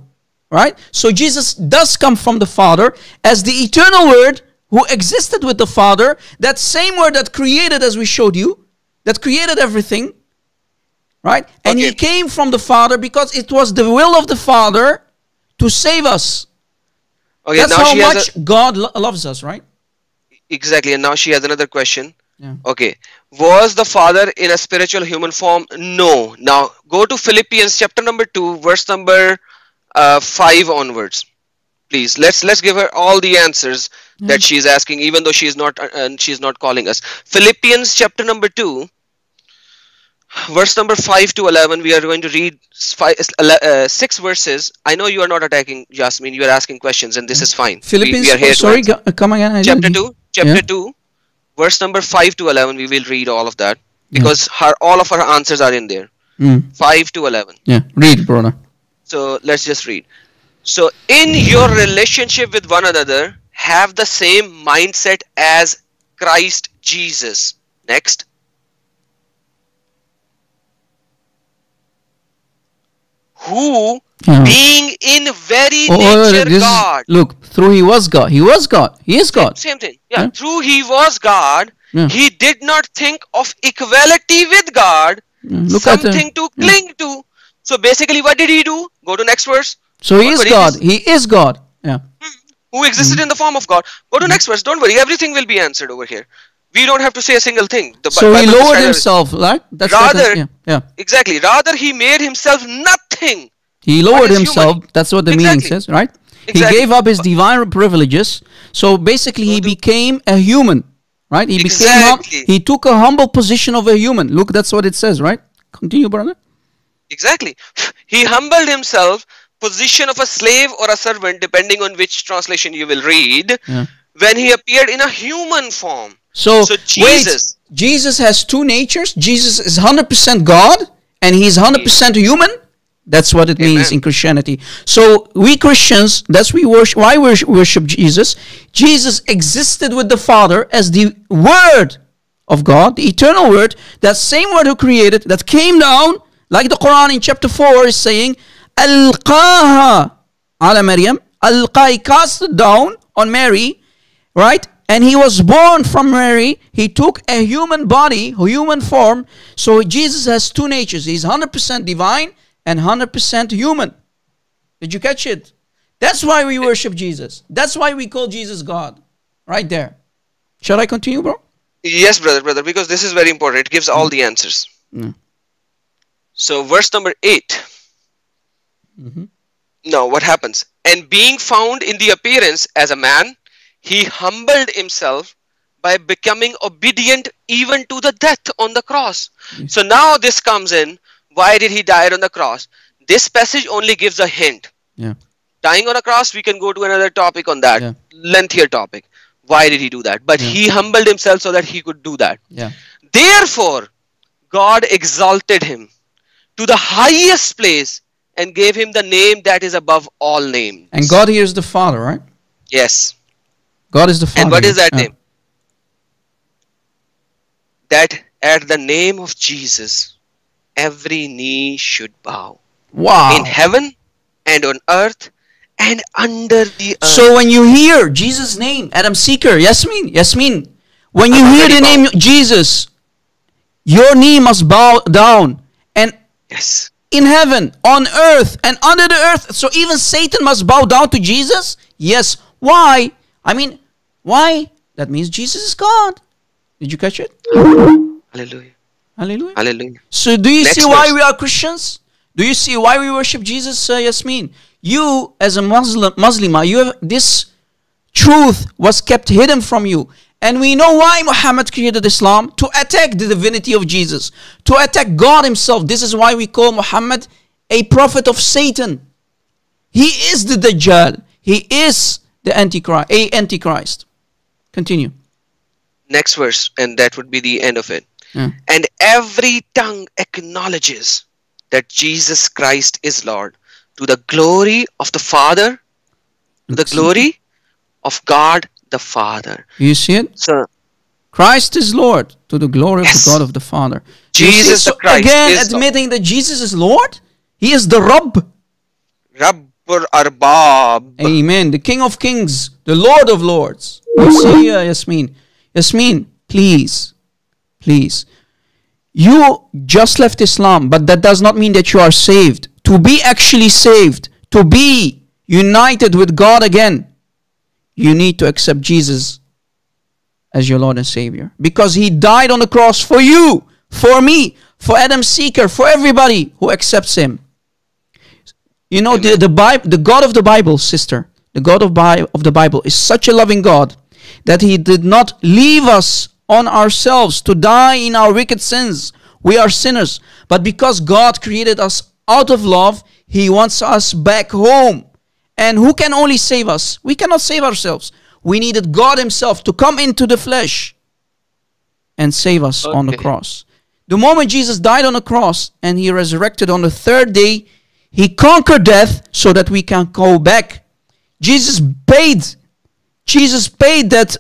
Right? So Jesus does come from the Father as the eternal word who existed with the Father, that same word that created as we showed you, that created everything. Right? And he came from the Father because it was the will of the Father to save us. Okay, That's now how she has much a, God lo- loves us, right? exactly, and now she has another question. Yeah. Okay, was the Father in a spiritual human form? No. Now go to Philippians chapter number two, verse number uh, five onwards, please. Let's let's give her all the answers that she's asking, even though she's not uh, and she's not calling us. Philippians chapter number two, verse number five to eleven. We are going to read five, uh, six verses. I know you are not attacking Jasmine. You are asking questions, and this is fine. Philippians, we, are here oh, sorry, come again. I chapter didn't- 2 chapter Yeah. 2 verse number 5 to 11 we will read all of that because her all of her answers are in there Mm, 5 to 11 yeah, read, brother. so let's just read so in your relationship with one another have the same mindset as christ jesus next who being in very Oh, oh, nature is- god look, through he was God. He was God. He is God. Same thing. Yeah. Yeah. Through he was God, Yeah. he did not think of equality with God, Yeah, Look something to cling to. So basically, what did he do? Go to next verse. So he Don't is worry, God. He is God. Yeah. Who existed Mm-hmm. in the form of God? Go to next verse. Don't worry, everything will be answered over here. We don't have to say a single thing. The So he lowered himself, right? That's Rather- yeah, yeah. Exactly. Rather, he made himself nothing. He lowered himself. human? That's what the meaning says, right? Exactly. He gave up his divine privileges. So basically, he became a human, right? He became. hum- he took a humble position of a human. Look, that's what it says, right? Continue, brother. Exactly. He humbled himself, position of a slave or a servant, depending on which translation you will read, Yeah. when he appeared in a human form. So, So wait, Jesus- Jesus has two natures. Jesus is 100% God and he's 100% human. That's what it means in Christianity. So we Christians, that's we worship. Why we worship Jesus? Jesus existed with the Father as the Word of God, the eternal Word. That same Word who created, that came down, like the Quran in chapter four is saying, "Alqaha ala Maryam." Alqa, he cast it down on Mary, right? And he was born from Mary. He took a human body, human form. So Jesus has two natures. He's 100% divine and 100% human. Did you catch it? That's why we worship Jesus. That's why we call Jesus God. Right there. Shall I continue, bro? Yes, brother, brother, because this is very important. It gives all the answers. Mm. So, verse number 8. Mhm. Now, what happens? And being found in the appearance as a man, he humbled himself by becoming obedient even to the death on the cross. So, now this comes in. Why did he die on the cross? This passage only gives a hint. Yeah. Dying on a cross, we can go to another topic on that, Yeah. lengthier topic. Why did he do that? But Yeah. he humbled himself so that he could do that. Yeah. Therefore, God exalted him to the highest place and gave him the name that is above all names. And God here is the Father, right? Yes. God is the Father. And what is that Yeah. name? That at the name of Jesus, every knee should bow. Wow. In heaven and on earth and under the earth. So when you hear Jesus' name, Adam Seeker, Yasmin, Yasmin, when you I'm hear the name Jesus, your knee must bow down. And yes. In heaven, on earth, and under the earth. So even Satan must bow down to Jesus? Yes. Why? I mean, why? That means Jesus is God. Did you catch it? Hallelujah. Hallelujah. Hallelujah. So do you Next see why we are Christians? Do you see why we worship Jesus, uh, Yasmin? You as a Muslim, Muslima, you have this truth was kept hidden from you. And we know why Muhammad created Islam to attack the divinity of Jesus, to attack God Himself. This is why we call Muhammad a prophet of Satan. He is the Dajjal. He is the Antichrist, a Antichrist. Continue. Next verse, and that would be the end of it. And every tongue acknowledges that Jesus Christ is Lord to the glory of the Father, to the glory of God the Father. You see it? So, Christ is Lord to the glory Yes. of the God of the Father. Jesus the Christ again admitting that Jesus is Lord. He is the Rabb. Rabbur Arbab. Amen. The King of Kings, the Lord of Lords. You see, uh, Yasmin. Yasmin, please, please. You just left Islam, but that does not mean that you are saved. To be actually saved, to be united with God again, you need to accept Jesus as your Lord and Savior. Because He died on the cross for you, for me, for Adam Seeker, for everybody who accepts Him. You know, the, the Bible, the God of the Bible, sister, the God of, Bi- of the Bible is such a loving God that He did not leave us on ourselves to die in our wicked sins. We are sinners. But because God created us out of love, He wants us back home. And who can only save us? We cannot save ourselves. We needed God Himself to come into the flesh and save us on the cross. The moment Jesus died on the cross and He resurrected on the third day, He conquered death so that we can go back. Jesus paid. Jesus paid that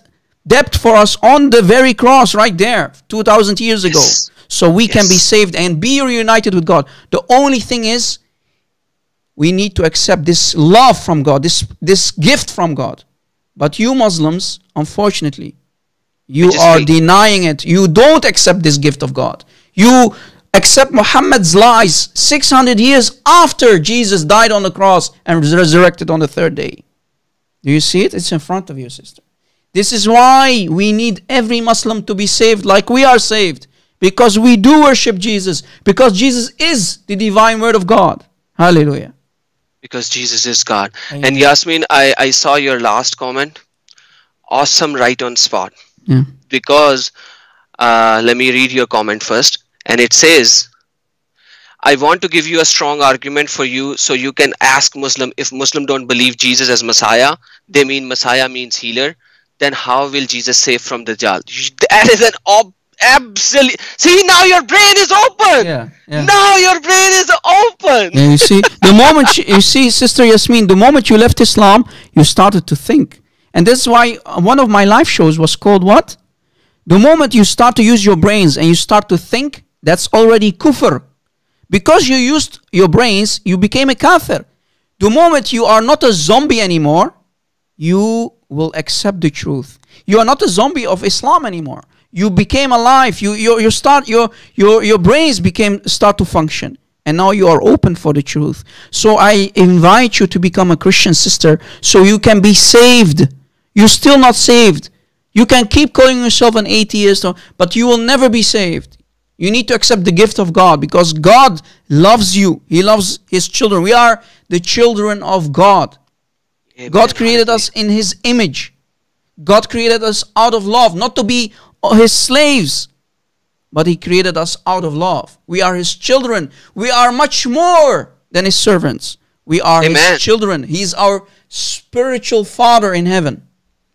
debt for us on the very cross right there 2000 years ago Yes. so we can be saved and be reunited with god the only thing is we need to accept this love from god this this gift from god but you muslims unfortunately you are fake. denying it you don't accept this gift of god you accept muhammad's lies 600 years after jesus died on the cross and was resurrected on the third day do you see it it's in front of you sister this is why we need every Muslim to be saved like we are saved. Because we do worship Jesus. Because Jesus is the divine word of God. Hallelujah. Because Jesus is God. Amen. And Yasmin, I, I saw your last comment. Awesome right on spot. Yeah. because uh, let me read your comment first and it says i want to give you a strong argument for you so you can ask muslim if muslim don't believe jesus as messiah they mean messiah means healer then how will jesus save from Dajjal that is an ob- absolute see now your brain is open Yeah. Yeah. now your brain is open Yeah, you see, the moment you, you see, Sister Yasmin, the moment you left Islam, you started to think, and that's why uh, one of my live shows was called what? The moment you start to use your brains and you start to think, that's already kufr. Because you used your brains, you became a kafir. The moment you are not a zombie anymore, you will accept the truth. You are not a zombie of Islam anymore. You became alive. You you, you start your your your brains became start to function. And now you are open for the truth. So I invite you to become a Christian sister so you can be saved. You're still not saved. You can keep calling yourself an atheist, or, but you will never be saved. You need to accept the gift of God because God loves you. He loves His children. We are the children of God. Amen. God created us in His image. God created us out of love, not to be His slaves, but He created us out of love. We are His children. We are much more than His servants. We are Amen. His children. He's our spiritual Father in heaven.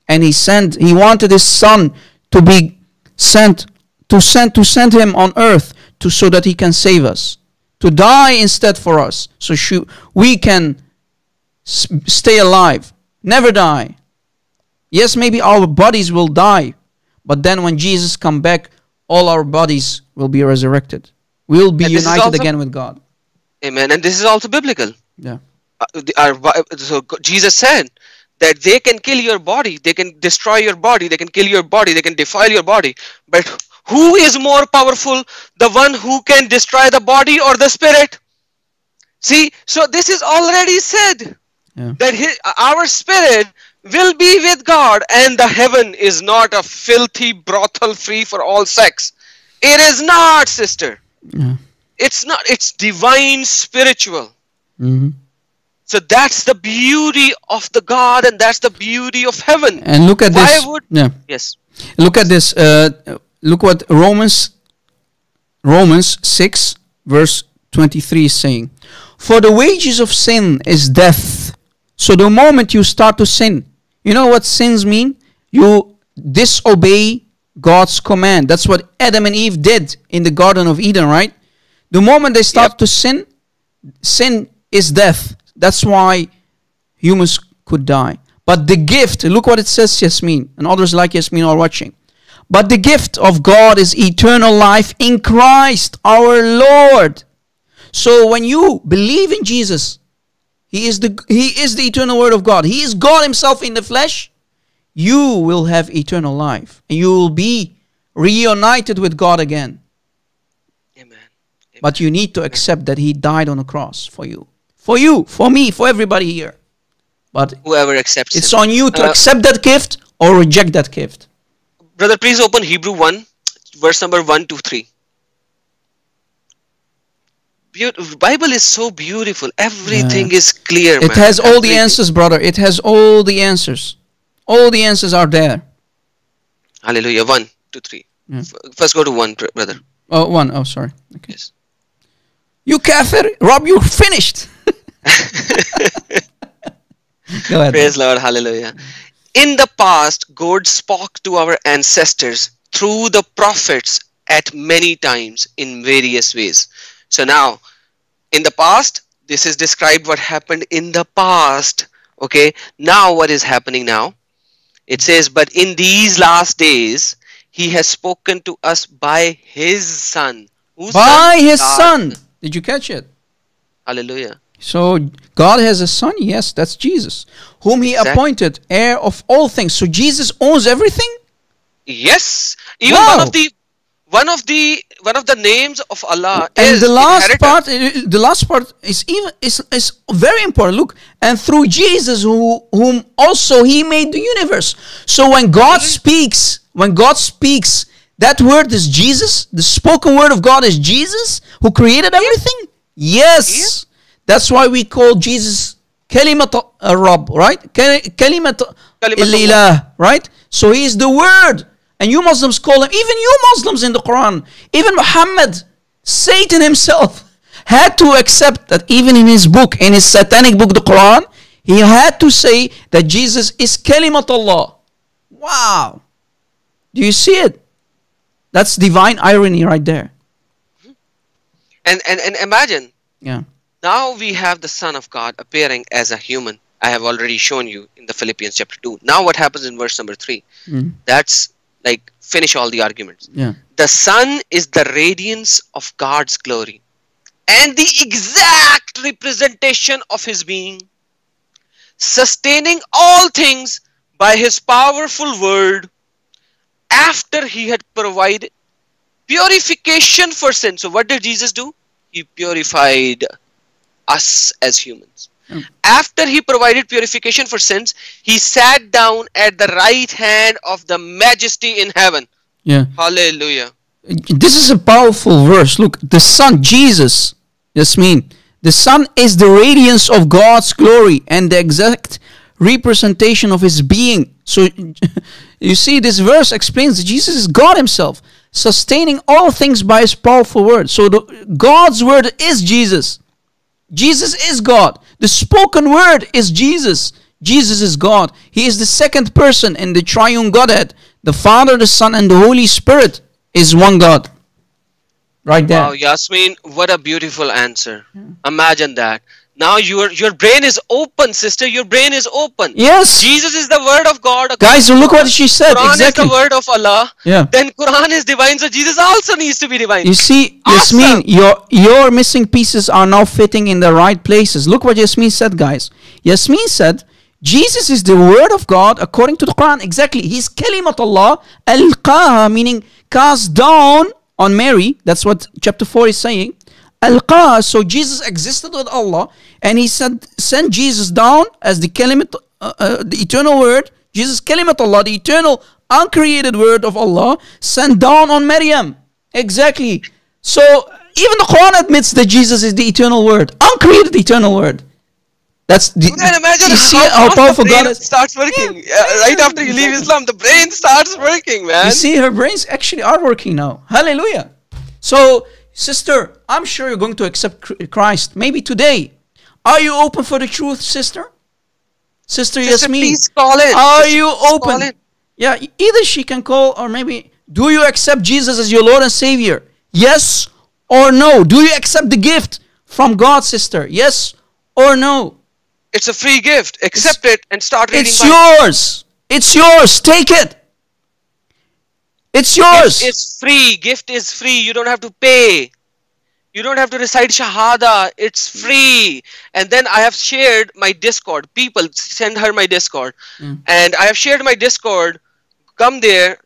And He sent, He wanted His Son to be sent, to send, to send Him on earth to, so that He can save us, to die instead for us, so we can stay alive, never die. Yes, maybe our bodies will die, but then when Jesus come back, all our bodies will be resurrected. We'll be And this is united also- again with God. amen and this is also biblical Yeah. uh, the- our so Jesus said that they can kill your body, they can destroy your body, they can kill your body, they can defile your body. But who is more powerful, the one who can destroy the body or the spirit? See, so this is already said Yeah. that hi- our spirit will be with God, and the heaven is not a filthy brothel free for all sex. It is not, sister. Yeah. It's not. It's divine spiritual. hmm So that's the beauty of the God, and that's the beauty of heaven. And look at Why this. would- yeah. Yes. Look at this. Uh, look what Romans Romans 6 verse 23 is saying. For the wages of sin is death. So the moment you start to sin, you know what sins mean? You disobey God's command. That's what Adam and Eve did in the Garden of Eden, right? The moment they start Yep. to sin, sin is death. That's why humans could die. But the gift, look what it says, Yasmin, and others like Yasmin are watching. But the gift of God is eternal life in Christ our Lord. So when you believe in Jesus, he is the he is the eternal word of God. He is God himself in the flesh. You will have eternal life and you will be reunited with God again. Amen. But you need to accept that he died on the cross for you. For you, for me, for everybody here. But Whoever accepts it's him. on you to Uh, accept that gift or reject that gift. Brother, please open Hebrew 1, verse number 1 to 3. Beau- Bible is so beautiful. Everything is clear. It man. has all the answers, brother. It has all the answers. All the answers are there. Hallelujah. 1 to 3. Yeah. First go to 1, brother. Oh, one. Oh, sorry. Okay. Yes. You kafir, Rob, you finished. Go ahead. Praise Lord. Hallelujah. In the past, God spoke to our ancestors through the prophets at many times in various ways. So now, in the past, this is described what happened in the past. Okay. Now, what is happening now? It says, But in these last days, he has spoken to us by his son. Whose By his God. son. Did you catch it? Hallelujah. So God has a son, yes, that's Jesus, whom he Exact- appointed heir of all things. So Jesus owns everything? Yes, even Wow. one of the one of the one of the names of Allah And is the last inheritor. part uh, the last part is even is, is very important. Look, and through Jesus who whom also he made the universe. So when God speaks, when God speaks, that word is Jesus. The spoken word of God is Jesus who created everything? Yes. That's why we call Jesus Kalimat Rabb, right? Kal- Kalimat Kalimat Ilah, right? So he is the word. And you Muslims call him, even you Muslims in the Quran, even Muhammad, Satan himself, had to accept that even in his book, in his satanic book, the Quran, he had to say that Jesus is Kalimat Allah. Wow. Do you see it? That's divine irony right there. and, and and imagine Yeah. now we have the Son of God appearing as a human. I have already shown you in the Philippians chapter two. Now what happens in verse number three? Mm. That's like finish all the arguments. Yeah. The sun is the radiance of God's glory and the exact representation of His being, sustaining all things by His powerful word after He had provided purification for sin. So, what did Jesus do? He purified us as humans. Mm. After He provided purification for sins, He sat down at the right hand of the majesty in heaven. Yeah. Hallelujah. this is a powerful verse. Look, the Son, Jesus, Yasmin, the Son is the radiance of God's glory and the exact representation of His being. So, you see, this verse explains that Jesus is God Himself, sustaining all things by His powerful word. So, the, God's word is Jesus. Jesus is God. The spoken word is Jesus. Jesus is God. He is the second person in the triune Godhead. The Father, the Son, and the Holy Spirit is one God. Right there. Wow, Yasmin, what a beautiful answer. Imagine that. Now your your brain is open, sister. Your brain is open. Yes. Jesus is the word of God. Guys, look what she said. Quran exactly. is the word of Allah. Yeah. Then Quran is divine, so Jesus also needs to be divine. You see, Awesome. Yasmin, your your missing pieces are now fitting in the right places. Look what Yasmin said, guys. Yasmin said, Jesus is the word of God according to the Quran. Exactly. He's kalimat Allah al meaning cast down on Mary. That's what chapter 4 is saying. Al so Jesus existed with Allah and he said sent Jesus down as the kalimat, uh, uh, the eternal word. Jesus kalimat Allah, the eternal uncreated word of Allah, sent down on Maryam. Exactly. So even the Quran admits that Jesus is the eternal word, uncreated eternal word. That's the. You can imagine you see how, how powerful God is. starts working. Yeah, right after you leave Islam, the brain starts working, man. You see, her brains actually are working now. Hallelujah. So, sister, I'm sure you're going to accept Christ. Maybe today. Are you open for the truth, sister? Sister, Sister, Yasmin. please call in. Are Sister, you open? Yeah, either she can call or maybe do you accept Jesus as your Lord and Savior? Yes or no? Do you accept the gift from God, sister? Yes or no? It's a free gift. Accept it and start reading It's Bible. yours. It's yours. Take it. It's yours. Gift is free. Gift is free. You don't have to pay. You don't have to recite Shahada. It's free. And then I have shared my Discord. People send her my Discord. Mm. And I have shared my Discord. Come there.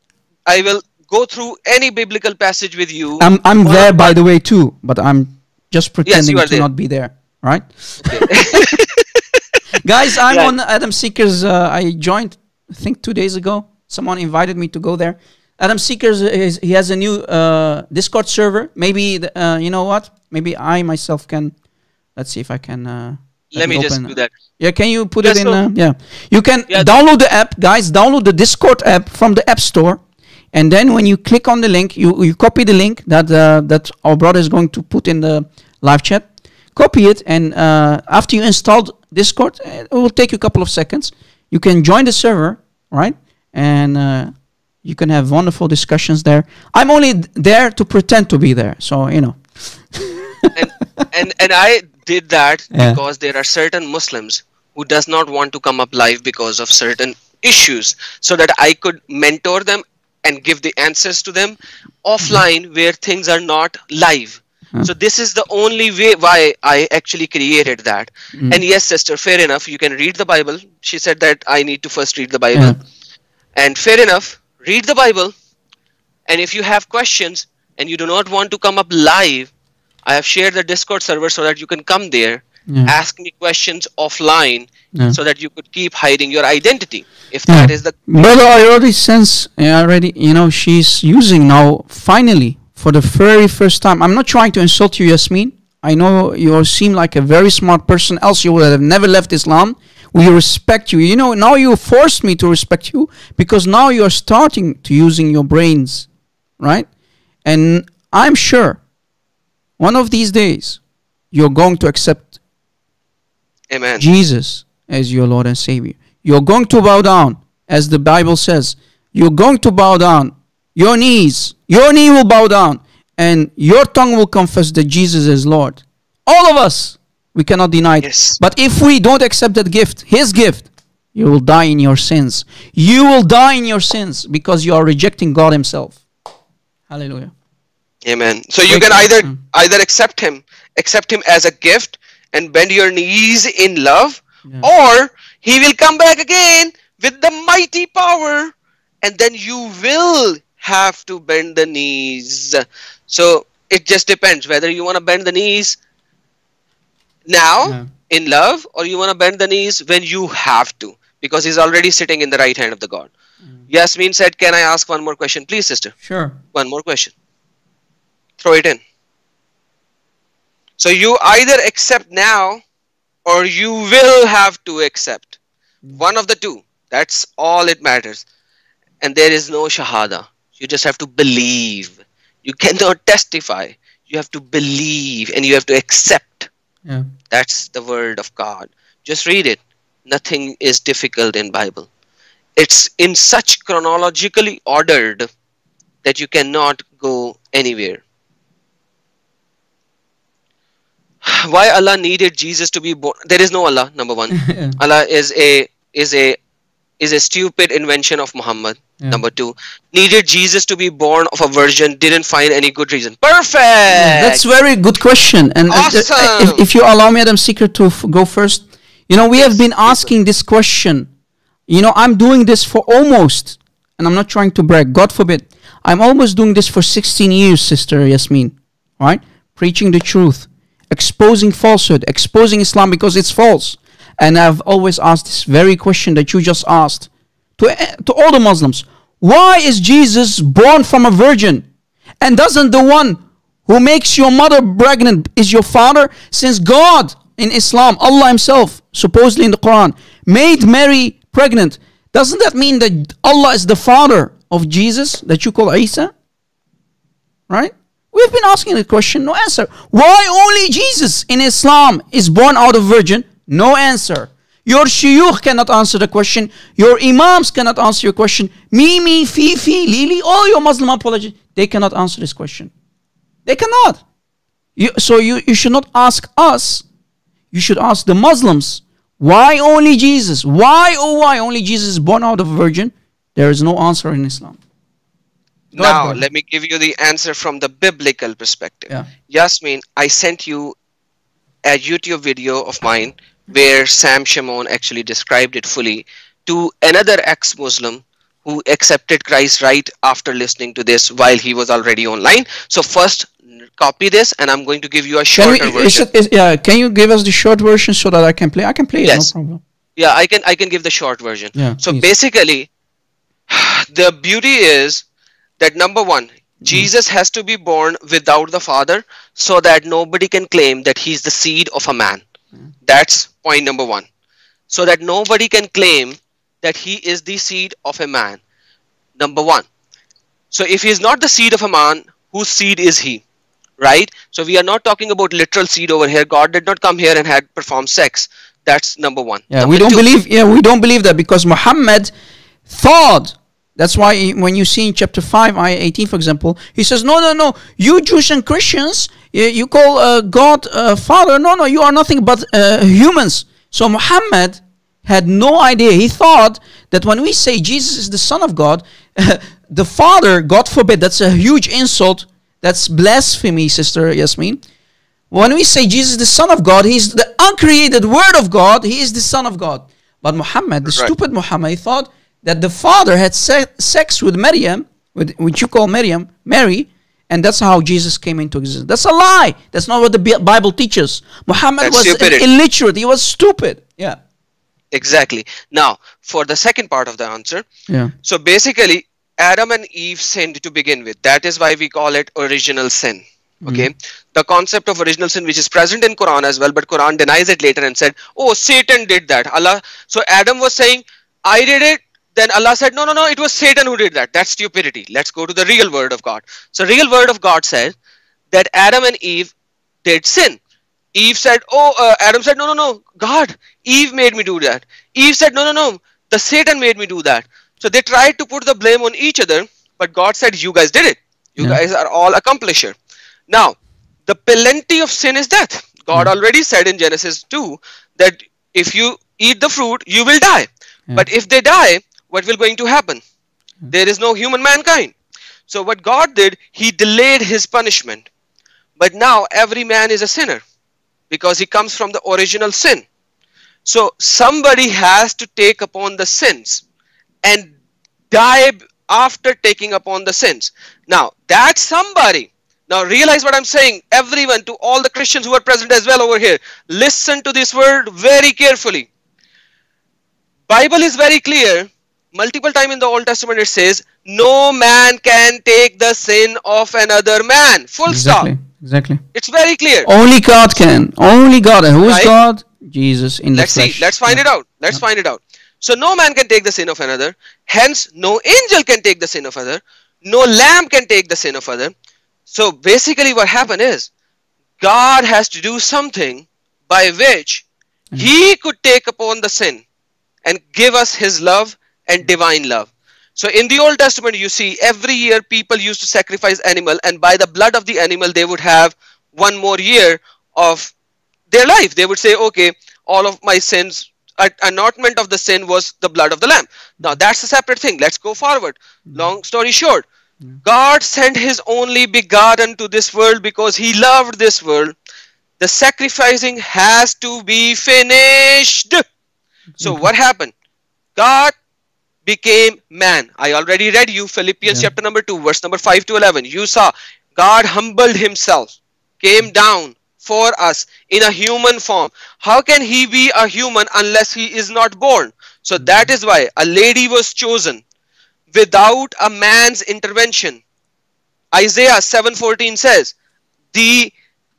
I will go through any biblical passage with you. I'm I'm Or- there by the way too, but I'm just pretending are to there. not be there. Right? Guys, I'm on Adam Seekers. Uh, I joined, I think, two days ago. Someone invited me to go there. Adam Seekers is he has a new uh, Discord server. Maybe the, uh, you know what? Maybe I myself can. Let's see if I can. Uh, Let me just do that. Yeah, can you put Yeah, it in? so- Uh, yeah, you can Yeah. download the app, guys. Download the Discord app from the App Store, and then when you click on the link, you you copy the link that uh, that our brother is going to put in the live chat. Copy it, and uh, after you installed Discord, it will take you a couple of seconds. You can join the server, right? And uh, you can have wonderful discussions there. I'm only there to pretend to be there, so you know. and and and I did that Yeah. because there are certain Muslims who does not want to come up live because of certain issues, so that I could mentor them and give the answers to them offline mm-hmm. where things are not live. So this is the only way why I actually created that. Mm. And yes, sister, fair enough. You can read the Bible. She said that I need to first read the Bible. And fair enough, read the Bible. And if you have questions and you do not want to come up live, I have shared the Discord server so that you can come there, Yeah. ask me questions offline, Yeah. so that you could keep hiding your identity. If Yeah. that is the Brother, I already sense, I already, you know, she's using now, finally, for the very first time. I'm not trying to insult you, Yasmin. I know you seem like a very smart person, else you would have never left Islam. We respect you. You know, now you forced me to respect you because now you're starting to using your brains, right? And I'm sure one of these days you're going to accept Amen. Jesus as your Lord and Savior. You're going to bow down, as the Bible says. You're going to bow down. Your knees, your knee will bow down, and your tongue will confess that Jesus is Lord. All of us, we cannot deny it. Yes. But if we don't accept that gift, His gift, you will die in your sins. You will die in your sins because you are rejecting God Himself. Hallelujah. Amen. So you can either Mm. either accept him, accept him as a gift and bend your knees in love, Yeah. or he will come back again with the mighty power and then you will have to bend the knees. So it just depends whether you want to bend the knees now Yeah. in love or you want to bend the knees when you have to because he's already sitting in the right hand of the God. Mm. Yasmin said, Can I ask one more question? Please, sister. Sure. One more question. Throw it in. So you either accept now or you will have to accept. Mm. One of the two. That's all it matters. And there is no shahada. You just have to believe. You cannot testify. You have to believe and you have to accept. Yeah. That's the word of God. Just read it. Nothing is difficult in Bible. It's in such chronologically ordered that you cannot go anywhere. Why Allah needed Jesus to be born? There is no Allah. Number one, Allah is a is a is a stupid invention of Muhammad. Yeah. Number two, needed Jesus to be born of a virgin. Didn't find any good reason. Perfect. That's very good question. And uh, uh, Awesome. if, if you allow me, Adam Seeker, to f- go first, you know, we have been asking this question. You know, I'm doing this for almost, and I'm not trying to brag, God forbid, I'm almost doing this for 16 years, Sister Yasmin, right? Preaching the truth, exposing falsehood, exposing Islam because it's false. And I've always asked this very question that you just asked to, eh, to all the Muslims. Why is Jesus born from a virgin? And doesn't the one who makes your mother pregnant is your father? Since God in Islam, Allah Himself, supposedly in the Quran, made Mary pregnant, doesn't that mean that Allah is the father of Jesus that you call Isa? Right? We've been asking the question, no answer. Why only Jesus in Islam is born out of virgin? No answer. Your shuyukh cannot answer the question. Your imams cannot answer your question. Mimi, Fifi, Lili, all your Muslim apologists, they cannot answer this question. They cannot. You, so you, you should not ask us. You should ask the Muslims. Why only Jesus? Why, oh, why only Jesus is born out of a virgin? There is no answer in Islam. Go now ahead. let me give you the answer from the biblical perspective. Yeah. Yasmin, I sent you a YouTube video of mine where Sam Shamoun actually described it fully to another ex-Muslim who accepted Christ right after listening to this while he was already online. So first copy this and I'm going to give you a Can we, shorter is version. it, is, yeah, can you give us the short version so that I can play? I can play it, Yes. no problem. yeah i can i can give the short version Yeah, so please. basically the beauty is that number one Mm-hmm. jesus has to be born without the father so that nobody can claim that he's the seed of a man Mm-hmm. that's point number one so that nobody can claim that he is the seed of a man number one so if he is not the seed of a man whose seed is he right so we are not talking about literal seed over here god did not come here and had performed sex that's number one Yeah, Number we don't two- believe. Yeah, we don't believe that because Muhammad thought. That's why he- when you see in chapter five, ayah eighteen, for example, he says, "No, no, no. You Jews and Christians, you, you call uh, God uh, Father. No, no, you are nothing but uh, humans." So Muhammad had no idea. He thought that when we say Jesus is the Son of God, the Father, God forbid, that's a huge insult. That's blasphemy, sister Yasmin. When we say Jesus is the Son of God, He's the uncreated Word of God, He is the Son of God. But Muhammad, the Right. stupid Muhammad, he thought that the Father had se- sex with Maryam, with which you call Maryam, Mary, and that's how Jesus came into existence. That's a lie. That's not what the Bible teaches. Muhammad That's was illiterate. He was stupid. Yeah. Exactly. Now, for the second part of the answer, Yeah. so basically, Adam and Eve sinned to begin with. That is why we call it original sin. Okay, mm-hmm. the concept of original sin, which is present in Quran as well, but Quran denies it later and said, "Oh, Satan did that." Allah. So Adam was saying, "I did it." Then Allah said, "No, no, no. It was Satan who did that. That's stupidity. Let's go to the real word of God." So, real word of God says that Adam and Eve did sin. Eve said, "Oh," uh, Adam said, "No, no, no. God, Eve made me do that." Eve said, "No, no, no. The Satan made me do that." So they tried to put the blame on each other, but God said, "You guys did it. You Yeah. guys are all accomplisher." Now, the penalty of sin is death. God already said in Genesis 2 that if you eat the fruit, you will die. Yeah. But if they die, what will going to happen? Hmm. There is no human mankind. So what God did, he delayed his punishment. But now every man is a sinner because he comes from the original sin. So somebody has to take upon the sins and die after taking upon the sins. Now, that somebody, now realize what I'm saying, everyone, to all the Christians who are present as well over here, listen to this word very carefully. Bible is very clear. Multiple time in the Old Testament it says, no man can take the sin of another man. Full Exactly. stop. Exactly. It's very clear. Only God can. Only God. And who is Right. God? Jesus in let's the see let's find Yeah. it out let's find it out so no man can take the sin of another hence no angel can take the sin of other no lamb can take the sin of other so basically what happened is god has to do something by which mm. he could take upon the sin and give us his love and divine love so in the old testament you see every year people used to sacrifice animal and by the blood of the animal they would have one more year of their life. They would say, okay, all of my sins, anointment of the sin was the blood of the lamb. Now that's a separate thing. Let's go forward. Mm-hmm. Long story short, mm-hmm. God sent his only begotten to this world because he loved this world. The sacrificing has to be finished. So mm-hmm. what happened? God became man. I already read you Philippians Yeah. chapter number 2, verse number 5 to 11. You saw God humbled himself, came down for us in a human form. How can he be a human unless he is not born? So hmm. that is why a lady was chosen without a man's intervention. Isaiah 7:14 says, "The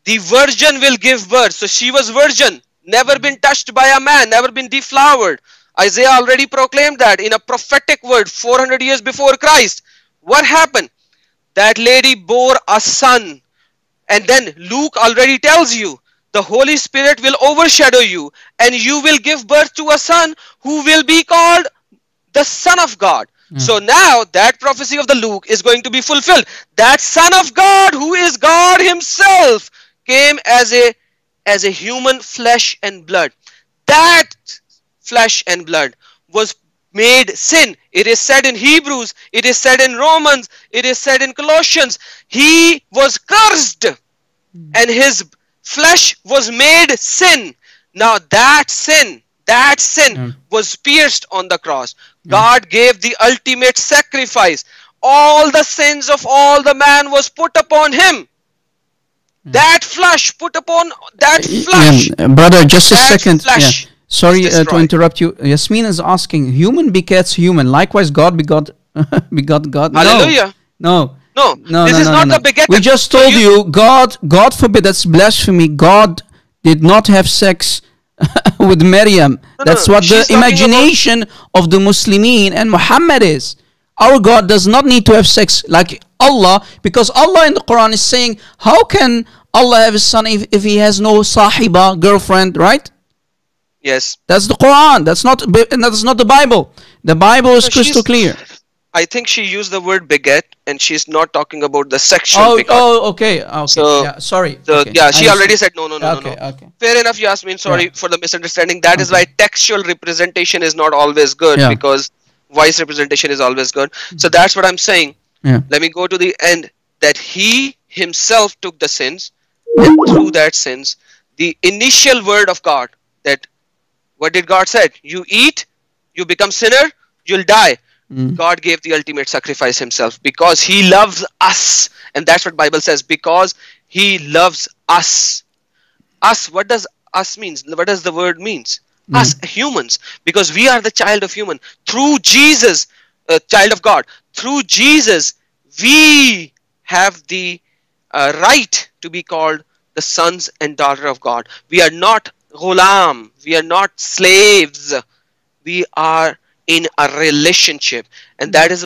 the virgin will give birth." So she was virgin, never been touched by a man, never been deflowered. Isaiah already proclaimed that in a prophetic word 400 years before Christ. What happened? That lady bore a son. And then Luke already tells you the Holy Spirit will overshadow you and you will give birth to a son who will be called the Son of God. Hmm. So now that prophecy of the Luke is going to be fulfilled. That Son of God, who is God Himself, came as a as a human flesh and blood. That flesh and blood was made sin. It is said in Hebrews, it is said in Romans, it is said in Colossians. He was cursed hmm. and his flesh was made sin. Now that sin, that sin Yeah. was pierced on the cross. Hmm. God gave the ultimate sacrifice. All the sins of all the man was put upon him. That flesh put upon that flesh. Yeah, brother, just a second. flesh Yeah. Sorry uh, to interrupt you. Yasmin is asking, human begets human. Likewise, God begot begot God. No. Hallelujah. No. No, No, this no, is no, not no, the no. begetting. We just So told you- you, God, God forbid, that's blasphemy. God did not have sex with Maryam. that's what the she's imagination of the Muslimin and Muhammad is. Our God does not need to have sex like Allah, because Allah in the Quran is saying, how can Allah have a son if, if he has no sahiba, girlfriend, right? Yes. That's the Quran. That's not that's not the Bible. The Bible is No, crystal clear. I think she used the word beget and she's not talking about the sexual Oh, oh, okay, okay. So- yeah, sorry. So okay. yeah, she already said no, no, no, Okay, no, no. okay. Fair enough, Yasmin. Sorry Yeah. for the misunderstanding. That is Okay. why textual representation is not always good Yeah. because voice representation is always good. So mm-hmm. that's what I'm saying. Yeah. Let me go to the end that he himself took the sins and through that sins, the initial word of God that what did God said? You eat, you become sinner, you'll die. Mm. God gave the ultimate sacrifice himself because he loves us. And that's what Bible says because he loves us. Us, what does us means? What does the word means? Us humans because we are the child of human. Through Jesus, uh, child of God, through Jesus, we have the uh, right to be called the sons and daughter of God. We are not ghulam. We are not slaves. We are in a relationship. And that is,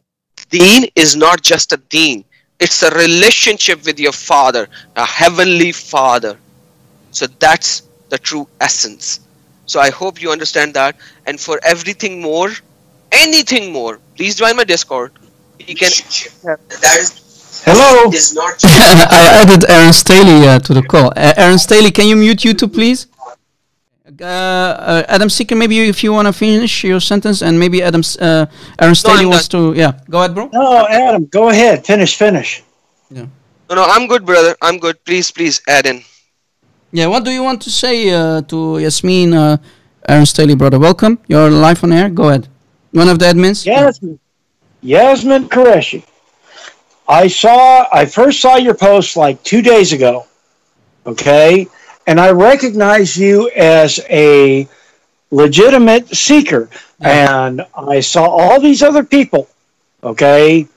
deen is not just a deen. It's a relationship with your father, a heavenly father. So that's the true essence. So I hope you understand that. And for everything more, anything more, please join my Discord. You can. That is, Hello. I added Aaron Staley uh, to the call. Uh, Aaron Staley, can you mute YouTube, please? Uh, uh, Adam Seeker, maybe if you want to finish your sentence, and maybe Adam, S- uh, Aaron Staley I'm wants to. Yeah, go ahead, bro. No, Adam, go ahead. Finish, finish. No, no, I'm good, brother. I'm good. Please, please add in. Yeah, what do you want to say uh, to Yasmin, uh, Aaron Staley, brother? Welcome. You're live on air. Go ahead. One of the admins. Yasmin. Yasmin Qureshi. I saw, I first saw your post like two days ago. Okay. And I recognize you as a legitimate seeker. And I saw all these other people. Okay.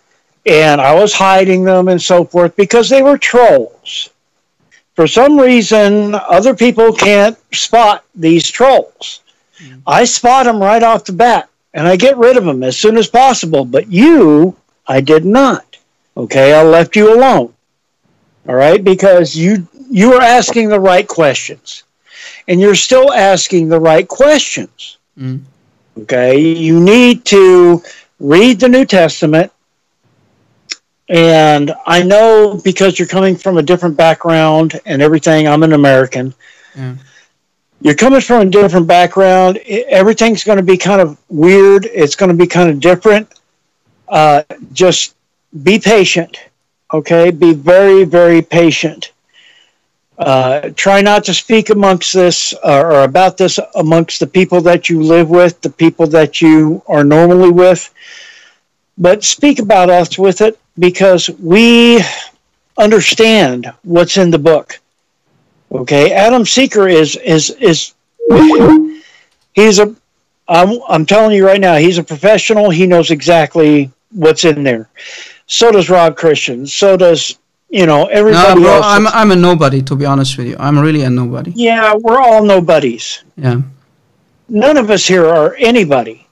And I was hiding them and so forth because they were trolls. For some reason, other people can't spot these trolls. Mm-hmm. I spot them right off the bat and I get rid of them as soon as possible. But you, I did not. Okay, I left you alone. All right, because you you are asking the right questions, and you're still asking the right questions. Mm. Okay, you need to read the New Testament. And I know because you're coming from a different background and everything, I'm an American Yeah. you're coming from a different background. Everything's going to be kind of weird. It's going to be kind of different. Uh, just be patient, okay? Be very, very patient. Uh, try not to speak amongst this uh, or about this amongst the people that you live with, the people that you are normally with. But speak about us with it because we understand what's in the book. Okay, Adam Seeker is is is he's a I'm I'm telling you right now, he's a professional. He knows exactly what's in there. So does Rob Christian. So does you know No, everybody bro, else. I'm, I'm a nobody, to be honest with you. I'm really a nobody. yeah, we're all nobodies. Yeah. None of us here are anybody.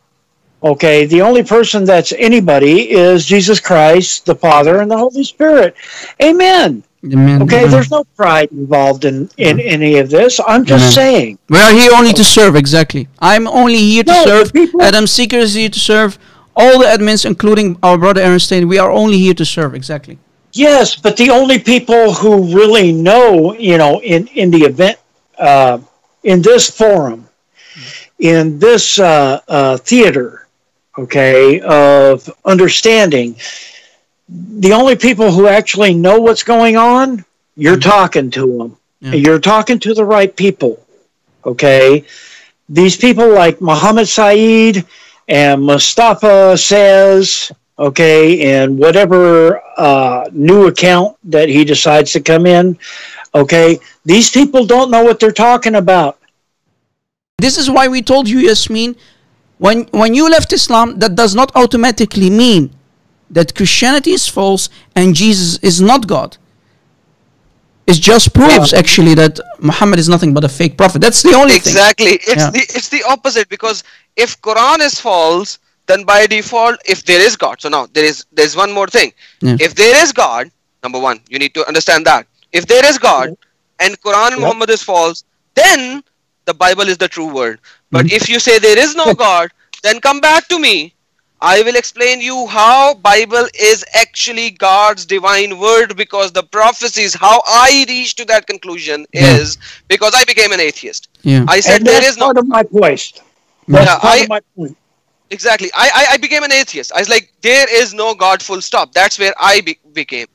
Okay, the only person that's anybody is Jesus Christ, the Father, and the Holy Spirit. Amen. Amen. Okay, Amen. there's no pride involved in in mm-hmm. any of this. I'm just Amen. saying. We are here only to serve, exactly. I'm only here to No, serve. people- Adam Seeker is here to serve. All the admins, including our brother Aaron Stain, we are only here to serve, exactly. Yes, but the only people who really know, you know, in in the event, uh, in this forum, in this uh, uh, theater, okay, of understanding. The only people who actually know what's going on, you're talking to them. Yeah. You're talking to the right people, okay? These people like Muhammad Saeed and Mustafa says, okay, and whatever uh, new account that he decides to come in, okay, these people don't know what they're talking about. This is why we told you, Yasmin, when when you left Islam, that does not automatically mean that Christianity is false and Jesus is not God. It just proves Yeah. actually that Muhammad is nothing but a fake prophet. That's the only thing. exactly it's Yeah. the it's the opposite because if quran is false then by default if there is god so now there is there's one more thing Yeah. if there is god number one you need to understand that if there is god and quran and Yep. muhammad is false then the bible is the true word but Mm-hmm. if you say there is no god then come back to me I will explain you how Bible is actually God's divine word because the prophecies, how I reached to that conclusion Yeah. is because I became an atheist. Yeah. I said and there that's is no part of my point. That's Yeah, part I- of my point. Exactly. I, I I became an atheist. I was like, there is no God. Full stop. That's where I be- became,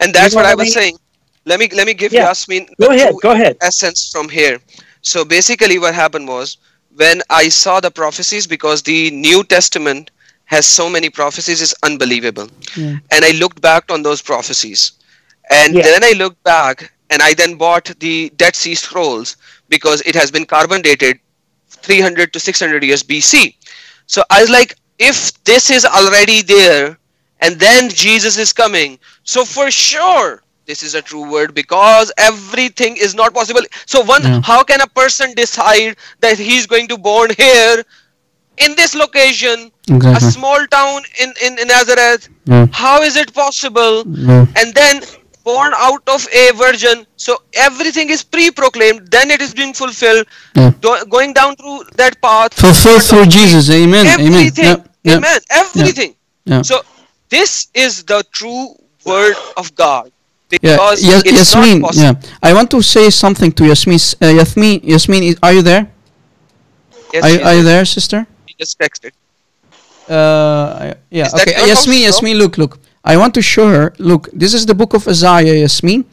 and that's know what I what I was mean? saying. Let me let me give Yeah. Yasmin Go ahead. Go ahead. essence from here. So basically, what happened was when I saw the prophecies, because the New Testament has so many prophecies, is unbelievable. Yeah. And I looked back on those prophecies, and Yeah. then I looked back and I then bought the Dead Sea Scrolls because it has been carbon dated 300 to 600 years BC. So I was like, if this is already there, and then Jesus is coming, so for sure this is a true word because everything is not possible. So one, Yeah. how can a person decide that he's going to born here in this location, a small town in, in, in Nazareth? Yeah. How is it possible? Yeah. and then born out of a virgin so everything is pre-proclaimed then it is being fulfilled Yeah. Do- going down through that path Fulfilled through Jesus. Amen. Amen. everything Yeah. Yeah. amen everything Yeah. so this is the true word of god because Yas- it's Yasmin. Yeah, I want to say something to Yasmin. Uh, Yasmin, Yasmin, are you there? yes, Are, are you there, sister? He just texted Uh, yeah. Is okay, Yasmin, Yasmin, look, look. I want to show her. Look, this is the book of Isaiah, Yasmin,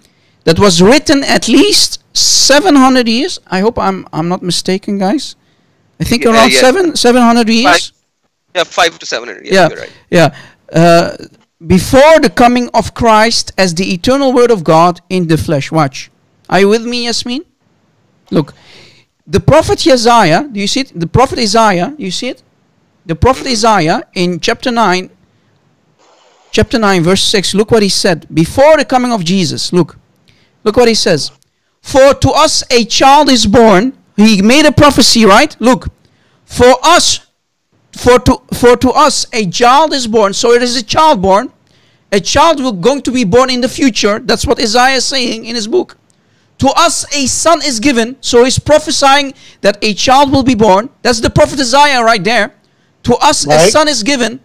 that was written at least 700 years. I hope I'm I'm not mistaken, guys. I think Yeah, around yeah. seven 700 years. Five. yeah five to seven hundred yes, yeah, you're right yeah. Uh, before the coming of Christ as the eternal Word of God in the flesh. Watch. Are you with me, Yasmin? Look, the prophet Isaiah. Do you see it? The prophet Isaiah. You see it? The prophet Isaiah in chapter nine. Chapter nine, verse six. Look what he said before the coming of Jesus. Look, look what he says. For to us a child is born. He made a prophecy, right? Look, for us for to for to us a child is born so it is a child born a child will going to be born in the future that's what isaiah is saying in his book to us a son is given so he's prophesying that a child will be born that's the prophet isaiah right there to us a son is given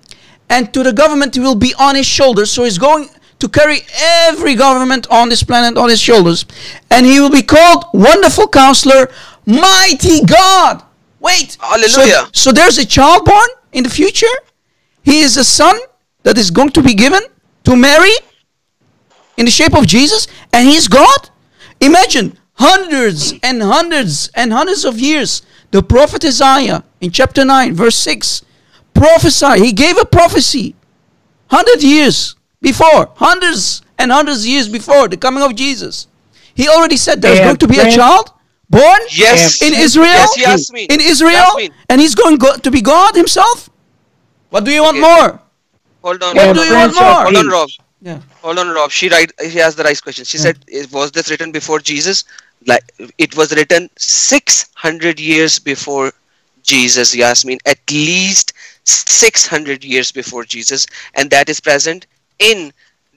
and to the government he will be on his shoulders so he's going to carry every government on this planet on his shoulders and he will be called wonderful counselor mighty god wait so- Hallelujah. so there's a child born in the future. He is a son that is going to be given to Mary in the shape of Jesus, and he's God. Imagine hundreds and hundreds and hundreds of years. The prophet Isaiah in chapter 9, verse 6, prophesied. He gave a prophecy 100 years before, hundreds and hundreds of years before the coming of Jesus. He already said there's And going to be a child born yes in Israel. yes Yasmin. in Israel, Yasmin. and he's going go- to be God himself. What do you want Okay. more? hold on What hold do on, you want more? hold on rob Yeah. Hold on, Rob. She right. She has the right question. She said, "Was this written before Jesus?" Like it was written six hundred years before Jesus. Yasmin, at least six hundred years before Jesus, and that is present in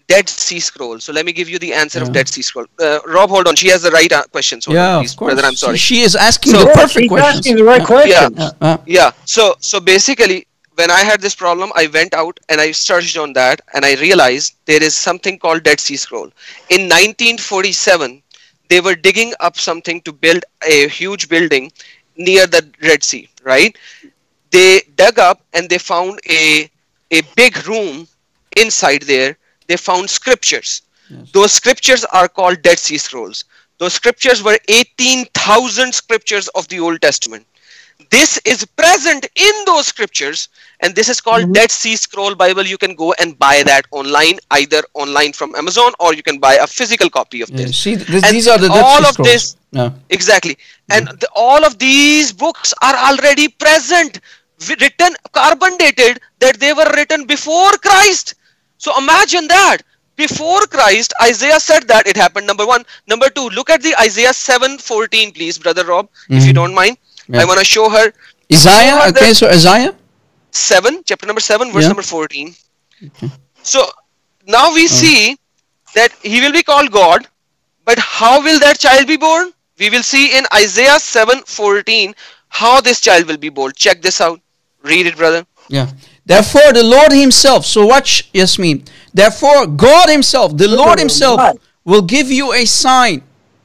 Dead Sea Scroll. So let me give you the answer of Dead Sea Scroll. Uh, Rob, hold on. She has the right uh, question. So yeah, please, of course. brother, I'm sorry. She, she is asking So- the perfect she's questions. asking the right Yeah. questions. Yeah, uh, yeah so so basically when i had this problem i went out and i searched on that and i realized there is something called dead sea scroll in 1947 they were digging up something to build a huge building near the red sea right? They dug up and they found a a big room inside there. They found scriptures. Yes. those scriptures are called dead sea scrolls. Those scriptures were 18000 scriptures of the old testament. This is present in those scriptures and this is called Mhm. dead sea scroll bible. You can go and buy that online either online from amazon or you can buy a physical copy of Yeah, this. see, th- these are the Dead all Sea of Scrolls. this- Yeah. Exactly. And the, all of these books are already present, written, carbon dated, that they were written before Christ. So imagine that. Before Christ, Isaiah said that it happened. Number one. Number two, look at the Isaiah 7 14, please, Brother Rob, if you Mhm. don't mind. Yeah. I want to show her Isaiah, So, okay, so Isaiah? 7, chapter number 7, verse Yeah. number 14. So now we see that he will be called God, but how will that child be born? We will see in Isaiah 7 14 how this child will be born. Check this out. Read it, brother. Yeah. Therefore, the Lord Himself. So watch, Yasmin. Therefore, God Himself, the Lord Himself, will give you a sign,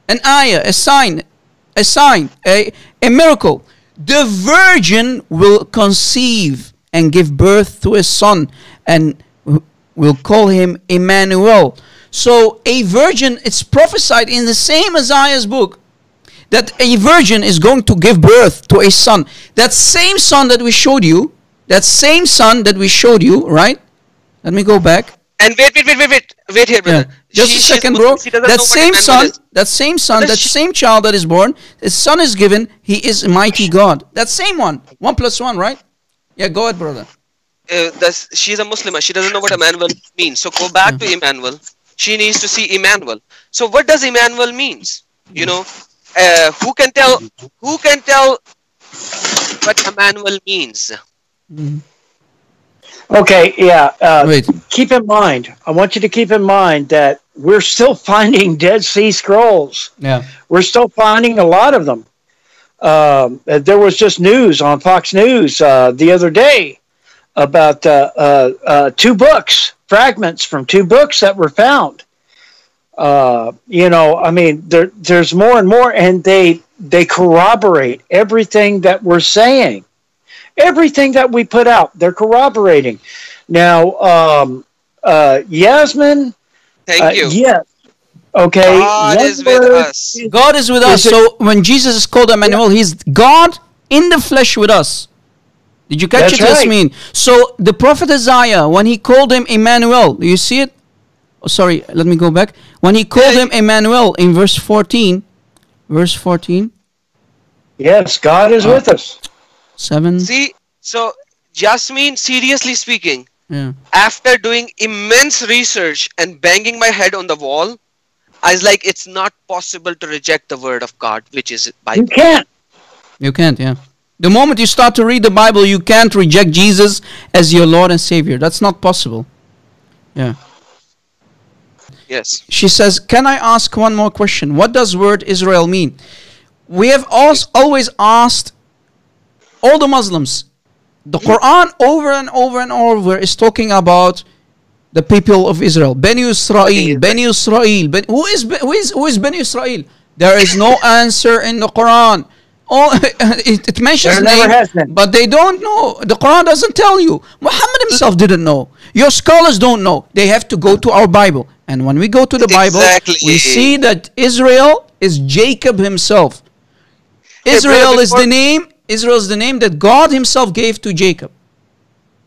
an ayah, a sign, a sign, a, a miracle. The virgin will conceive and give birth to a son, and will call him Emmanuel. So, a virgin, it's prophesied in the same Isaiah's book that a virgin is going to give birth to a son. That same son that we showed you, that same son that we showed you, right? Let me go back. And wait, wait, wait, wait, wait, wait here, Yeah. brother. Just She- a second, bro. That same son, that same son, that she- same child that is born, his son is given, he is a mighty God. That same one. One plus one, right? Yeah, go ahead, brother. uh, that's, she's a Muslim. She doesn't know what Emmanuel means. So go back to Emmanuel. She needs to see Emmanuel. So what does Emmanuel means? You know, uh, who can tell? Who can tell what Emmanuel means? Okay, yeah. Uh, Wait. Keep in mind, I want you to keep in mind that we're still finding Dead Sea Scrolls. Yeah. We're still finding a lot of them. Um, uh, there was just news on Fox News uh, the other day about uh, uh, uh, two books, fragments from two books that were found. Uh, you know, I mean, there, there's more and more, and they they corroborate everything that we're saying, everything that we put out. They're corroborating. Now, um, uh, Yasmin, Thank uh, you. yes, okay. God one is with us. is- God is with us. It- So when Jesus is called Emmanuel, he's God in the flesh with us. Did you catch That's it, right. Yasmin? So the prophet Isaiah, when he called him Emmanuel, do you see it? Oh, sorry, let me go back. When he called Yeah, him Emmanuel in verse 14, verse 14, Yes, God is Uh, with us. 7. See, so Jasmine, seriously speaking, Yeah. after doing immense research and banging my head on the wall, I was like, it's not possible to reject the word of God, which is You can't. You can't, yeah. The moment you start to read the Bible, you can't reject Jesus as your Lord and Savior. That's not possible. Yeah. Yes. She says, Can I ask one more question? What does word Israel mean? We have als- always asked all the Muslims. The Quran over and over and over is talking about the people of Israel. Beni Israel, Beni Israel. Ben- who, is, who, is, who is Israel? There is no answer in the Quran. Oh, it, it mentions name, but they don't know. The Quran doesn't tell you. Muhammad himself didn't know. Your scholars don't know. They have to go to our Bible. And when we go to the Bible, Exactly. we see that Israel is Jacob himself. Hey, Israel is the name. Israel is the name that God Himself gave to Jacob.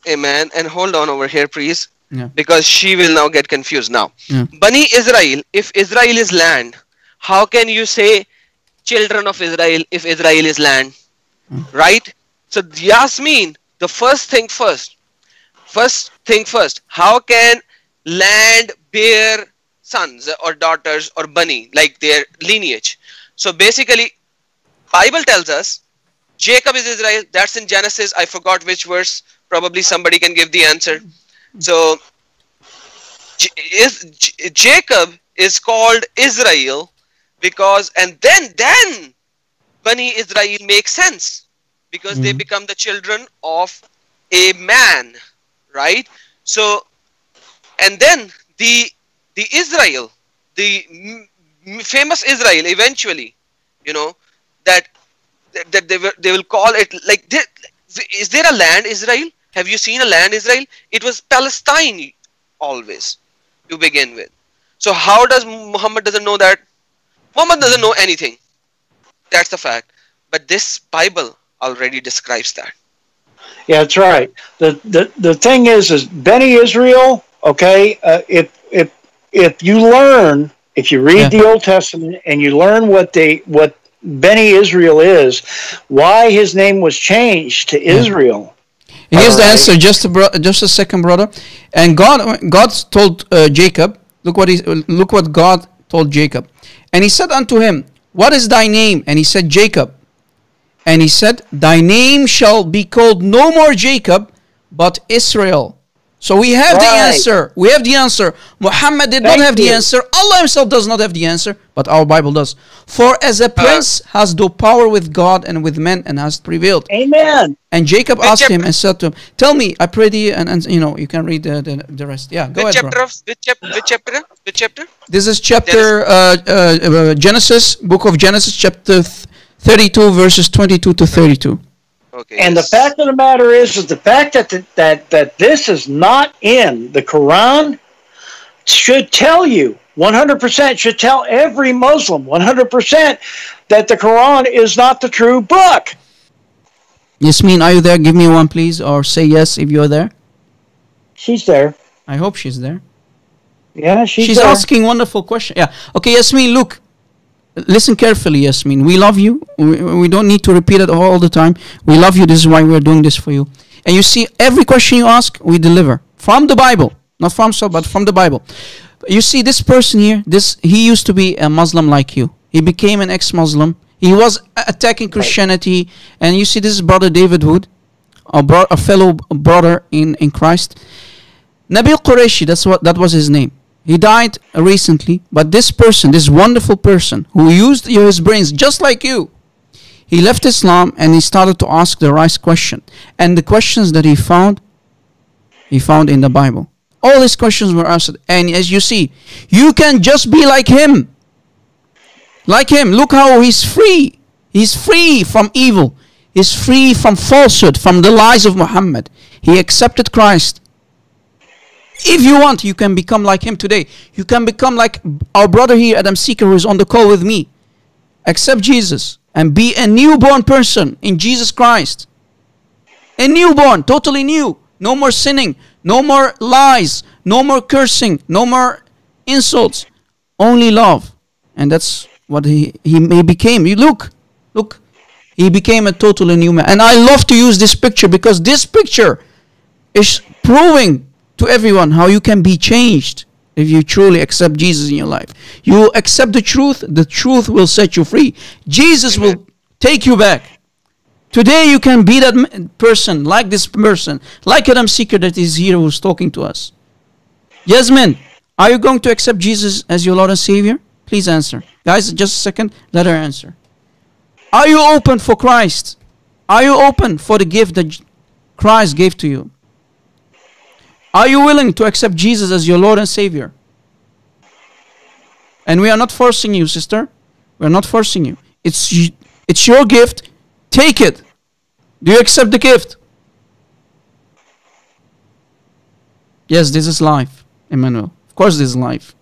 Amen. And hold on over here, please. Yeah. Because she will now get confused now. Yeah. Bani Israel, if Israel is land, how can you say children of Israel if Israel is land? Hmm. Right? So Yasmin, the first thing first. First thing first. How can land bear sons or daughters or bani, like their lineage? So basically, Bible tells us Jacob is Israel. That's in Genesis. I forgot which verse. Probably somebody can give the answer. So J- is J- Jacob is called Israel because and then then Bani Israel makes sense because they Mhm. become the children of a man, right? So and then the the Israel, the famous Israel eventually, you know, that that, they will they will call it like they, is there a land Israel? Have you seen a land Israel? It was Palestine always to begin with. So how does Muhammad doesn't know that? Muhammad doesn't know anything. That's the fact. But this Bible already describes that. Yeah, that's right. The the, the thing is, is Beni Israel. Okay, uh, if if if you learn, if you read Yeah. the Old Testament and you learn what they what Beni Israel is, why his name was changed to Israel. Here's the answer. Just a just a second, brother. And God, God told uh, Jacob, look what he, look what God told Jacob, and He said unto him, What is thy name? And he said, Jacob. And he said, Thy name shall be called no more Jacob, but Israel. So we have the answer. We have the answer. Muhammad did not Thank have the answer. Allah Himself does not have the answer, but our Bible does. For as a prince has no power with God and with men and has prevailed. Amen. And Jacob asked him and said to him, "Tell me, I pray thee, and, and you know you can read the, the, the rest. Yeah, go ahead, chapter bro. of which, chap- which chapter? Which chapter? This is chapter uh, uh, uh, Genesis, book of Genesis, chapter thirty-two, verses twenty-two to thirty-two. Okay. And the fact of the matter is, is the fact that the, that that this is not in the Quran should tell you 100% should tell every Muslim 100% that the Quran is not the true book. Yasmin, are you there? Give me one, please, or say yes if you're there. She's there. I hope she's there. Yeah, she's, She's there. asking wonderful question. Yeah. Okay, Yasmin, look. Listen carefully, Yasmin. We love you. We, we don't need to repeat it all the time. We love you. This is why we're doing this for you. And you see, every question you ask, we deliver from the Bible, not from so, but from the Bible. You see, this person here, this he used to be a Muslim like you. He became an ex-Muslim. He was attacking Christianity, and you see, this is brother David Wood, a, bro- a fellow brother in in Christ. Nabil Qureshi, that's what that was his name. He died recently, but this person, this wonderful person who used his brains just like you, he left Islam and he started to ask the right question. And the questions that he found, he found in the Bible. All his questions were answered. And as you see, you can just be like him. Like him. Look how he's free. He's free from evil. He's free from falsehood, from the lies of Muhammad. He accepted Christ. If you want, you can become like him today. You can become like our brother here, Adam Seeker, who is on the call with me. Accept Jesus and be a newborn person in Jesus Christ. A newborn, totally new. No more sinning, no more lies, no more cursing, no more insults. Only love. And that's what he, he, became. You look, look. He became a totally new man. And I love to use this picture because this picture is proving to everyone how you can be changed if you truly accept Jesus in your life. You accept the truth, the truth will set you free. Jesus will take you back. Today you can be that person, like this person, like Adam Seeker that is here who's talking to us. Yasmin, are you going to accept Jesus as your Lord and Savior? Please answer. Guys, just a second, let her answer. Are you open for Christ? Are you open for the gift that Christ gave to you? Are you willing to accept Jesus as your Lord and Savior? And we are not forcing you, sister. We are not forcing you. It's it's your gift. Take it. Do you accept the gift? Yes, this is life, Emmanuel. Of course, this is life.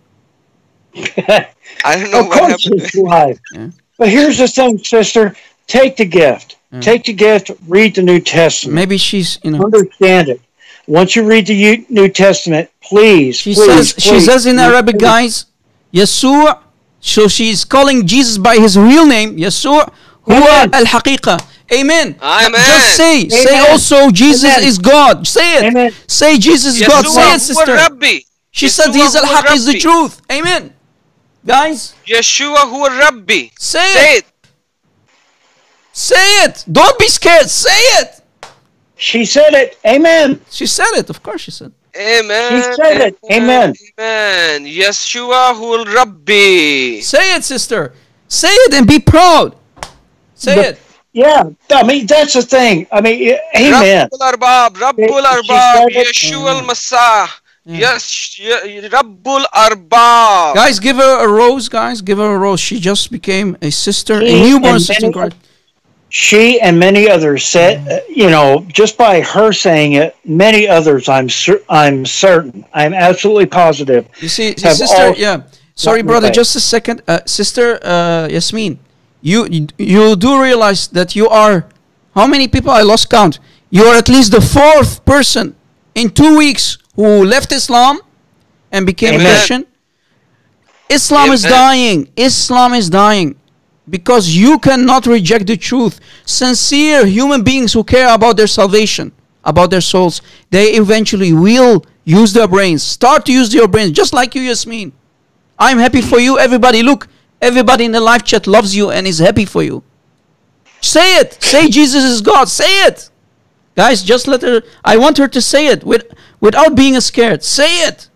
I don't know Of what course happened. it's life. Yeah. But here's the thing, sister. Take the gift. Take the gift. Read the New Testament. Maybe she's, you know, Understand it. Once you read the U- New Testament, please, she please, says she says in Arabic, please. guys, Yeshua. So she's calling Jesus by his real name, Yeshua, huwa Amen. al haqiqa. Amen. Amen. Just say, say also Jesus Amen. is God. Say it. Amen. Say Jesus is God. Say Yeshua it, sister. Rabbi. She said Yeshua he's al huwa haq is the truth. Amen. Guys, Yeshua huwa Rabbi. say, Say it. it. Say it. Don't be scared. Say it. She said it. Amen. She said it. Of course she said. Amen. She said it. Amen. Amen. Yeshua huwa Rabbi. Say it, sister. Say it and be proud. Say The- it. Yeah. I mean, that's the thing. I mean, i- amen. Rabbul Arbab. Rabbul She Arbab. Yeshua al-Masih. Yes. Ye- Rabbul Arbab. Guys, give her a rose, guys. Give her a rose. She just became a sister, a newborn sister in many- Christ. She and many others said, uh, you know, just by her saying it, many others, I'm cer- I'm certain, I'm absolutely positive. You see, sister, all yeah. Sorry, brother, just a second. Uh, sister uh, Yasmin, you, you you do realize that you are how many people I lost count. You are at least the fourth person in two weeks who left Islam and became Amen. Christian. Islam is dying. Islam is dying because you cannot reject the truth. Sincere human beings who care about their salvation, about their souls, they eventually will use their brains. Start to use your brains, just like you, Yasmin. I'm happy for you. Everybody, look, everybody in the live chat loves you and is happy for you. Say it. Say Jesus is God. Say it. Guys, just let her. I want her to say it with, without being scared. Say it.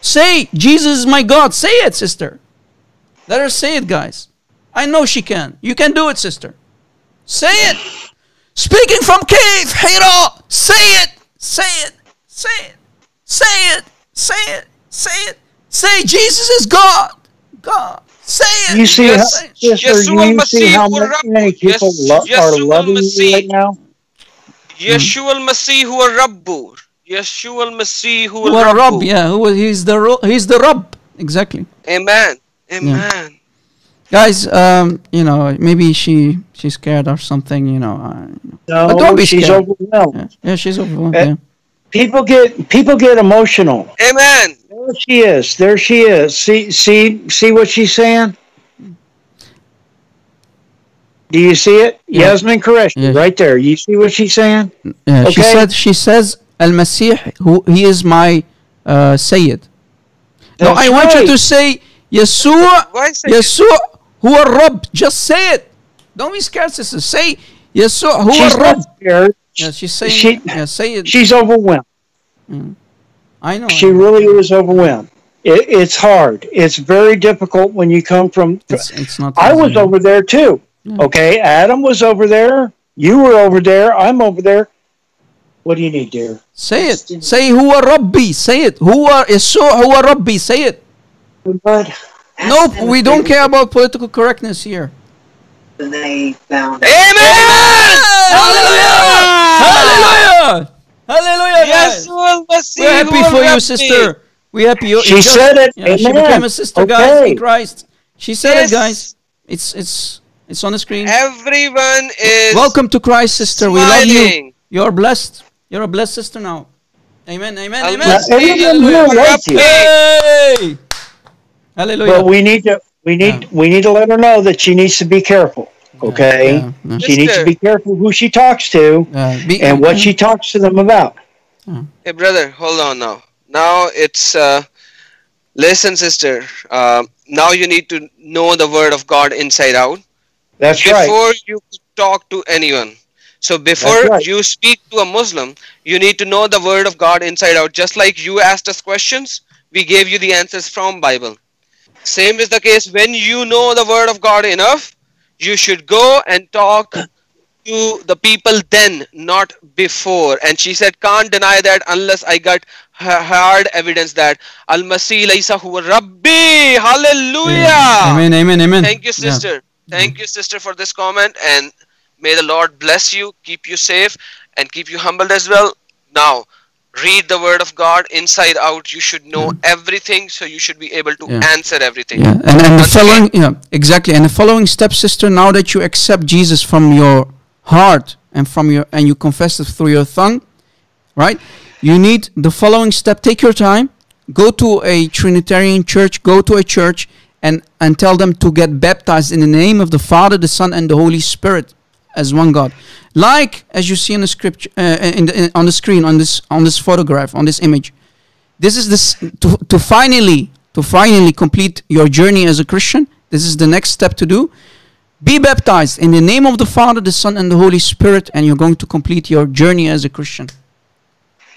Say, Jesus is my God. Say it, sister. Let her say it, guys. I know she can. You can do it, sister. Say it. Speaking from cave, Hira. Say it. Say it. Say it. Say it. Say it. Say it. Say Jesus is God. God. Say it. You see, Yes, how, sister, Yeshua you see how many, many people Yes, lo- are Yeshua loving you right now. Yeshua al-Masih huwa Rabbu. Yeshua al-Masih huwa Who are Rabb, Rabbu. yeah. Who he's the ro- he's the Rabb. Exactly. Amen. Amen. Guys, um, you know, maybe she she's scared or something, you know. Uh, No, But don't be she's scared. overwhelmed. yeah. yeah, she's overwhelmed. Uh, Yeah. People get people get emotional. Amen. There she is. There she is. See see see what she's saying. Do you see it? Yeah. Yasmin Qureshi, Yeah. right there. You see what she's saying? Yeah, She Okay. said she says Al Masih who he is my uh, Sayyid. No, That's I want you to say Yeshua Yeshua huwa Rabb. Just say it. Don't be scared, sister. Say Yeshua huwa She's Rabb. not scared. Yeah, she's saying she- yeah, say it. She's overwhelmed. Mm. I know. She I know. really is overwhelmed. It, it's hard. It's very difficult when you come from. It's, it's not I was over there too. Mm. Okay, Adam was over there. You were over there. I'm over there. What do you need, dear? Say it. Say huwa Rabbi. Say it. Huwa Yeshua huwa Rabbi. Say it. But Nope, we don't care about political correctness here. they found Amen. Hallelujah! Hallelujah! guys. Yeshua al-Masih We're happy huwa for you, Rabbi. sister. We're happy. You, She you just- said it. Yeah, she became a sister, guys, in Christ. She said Yes. it, guys. It's it's it's on the screen. Everyone is Welcome to Christ, sister. We love you. You're blessed. You're a blessed sister now. Amen. Amen. I'll Amen. Now, everyone here loves you, Hey! Hallelujah. but we need to. We need. We need to let her know that she needs to be careful. Okay. Yeah, yeah. She needs to be careful who she talks to Uh, be- and what she talks to them about. Hey, brother, hold on now. Now it's uh, listen, sister. Uh, now you need to know the word of God inside out That's right. before you talk to anyone. So before right. you speak to a Muslim, you need to know the word of God inside out. Just like you asked us questions, we gave you the answers from Bible. Same is the case when you know the word of God enough, you should go and talk to the people then, not before. And she said, can't deny that unless I got hard evidence that Al Masih laysa huwa Rabbi. Hallelujah. Amen. Amen. Amen. Thank you, Yeah. sister. Thank you, sister, for this comment. And may the Lord bless you, keep you safe, and keep you humbled as well. Now, read the word of God inside out. You should know everything, so you should be able to Yeah. answer everything. Yeah, and, and the following, yeah, exactly. And the following step, sister, now that you accept Jesus from your heart and from your and you confess it through your tongue, right? You need the following step. Take your time. Go to a Trinitarian church. Go to a church and and tell them to get baptized in the name of the Father, the Son, and the Holy Spirit as one God. Like as you see in the scripture, uh, in the, in, on the screen, on this on this photograph, on this image this is this to, to finally to finally complete your journey as a christian this is the next step to do be baptized in the name of the father the son and the holy spirit and you're going to complete your journey as a christian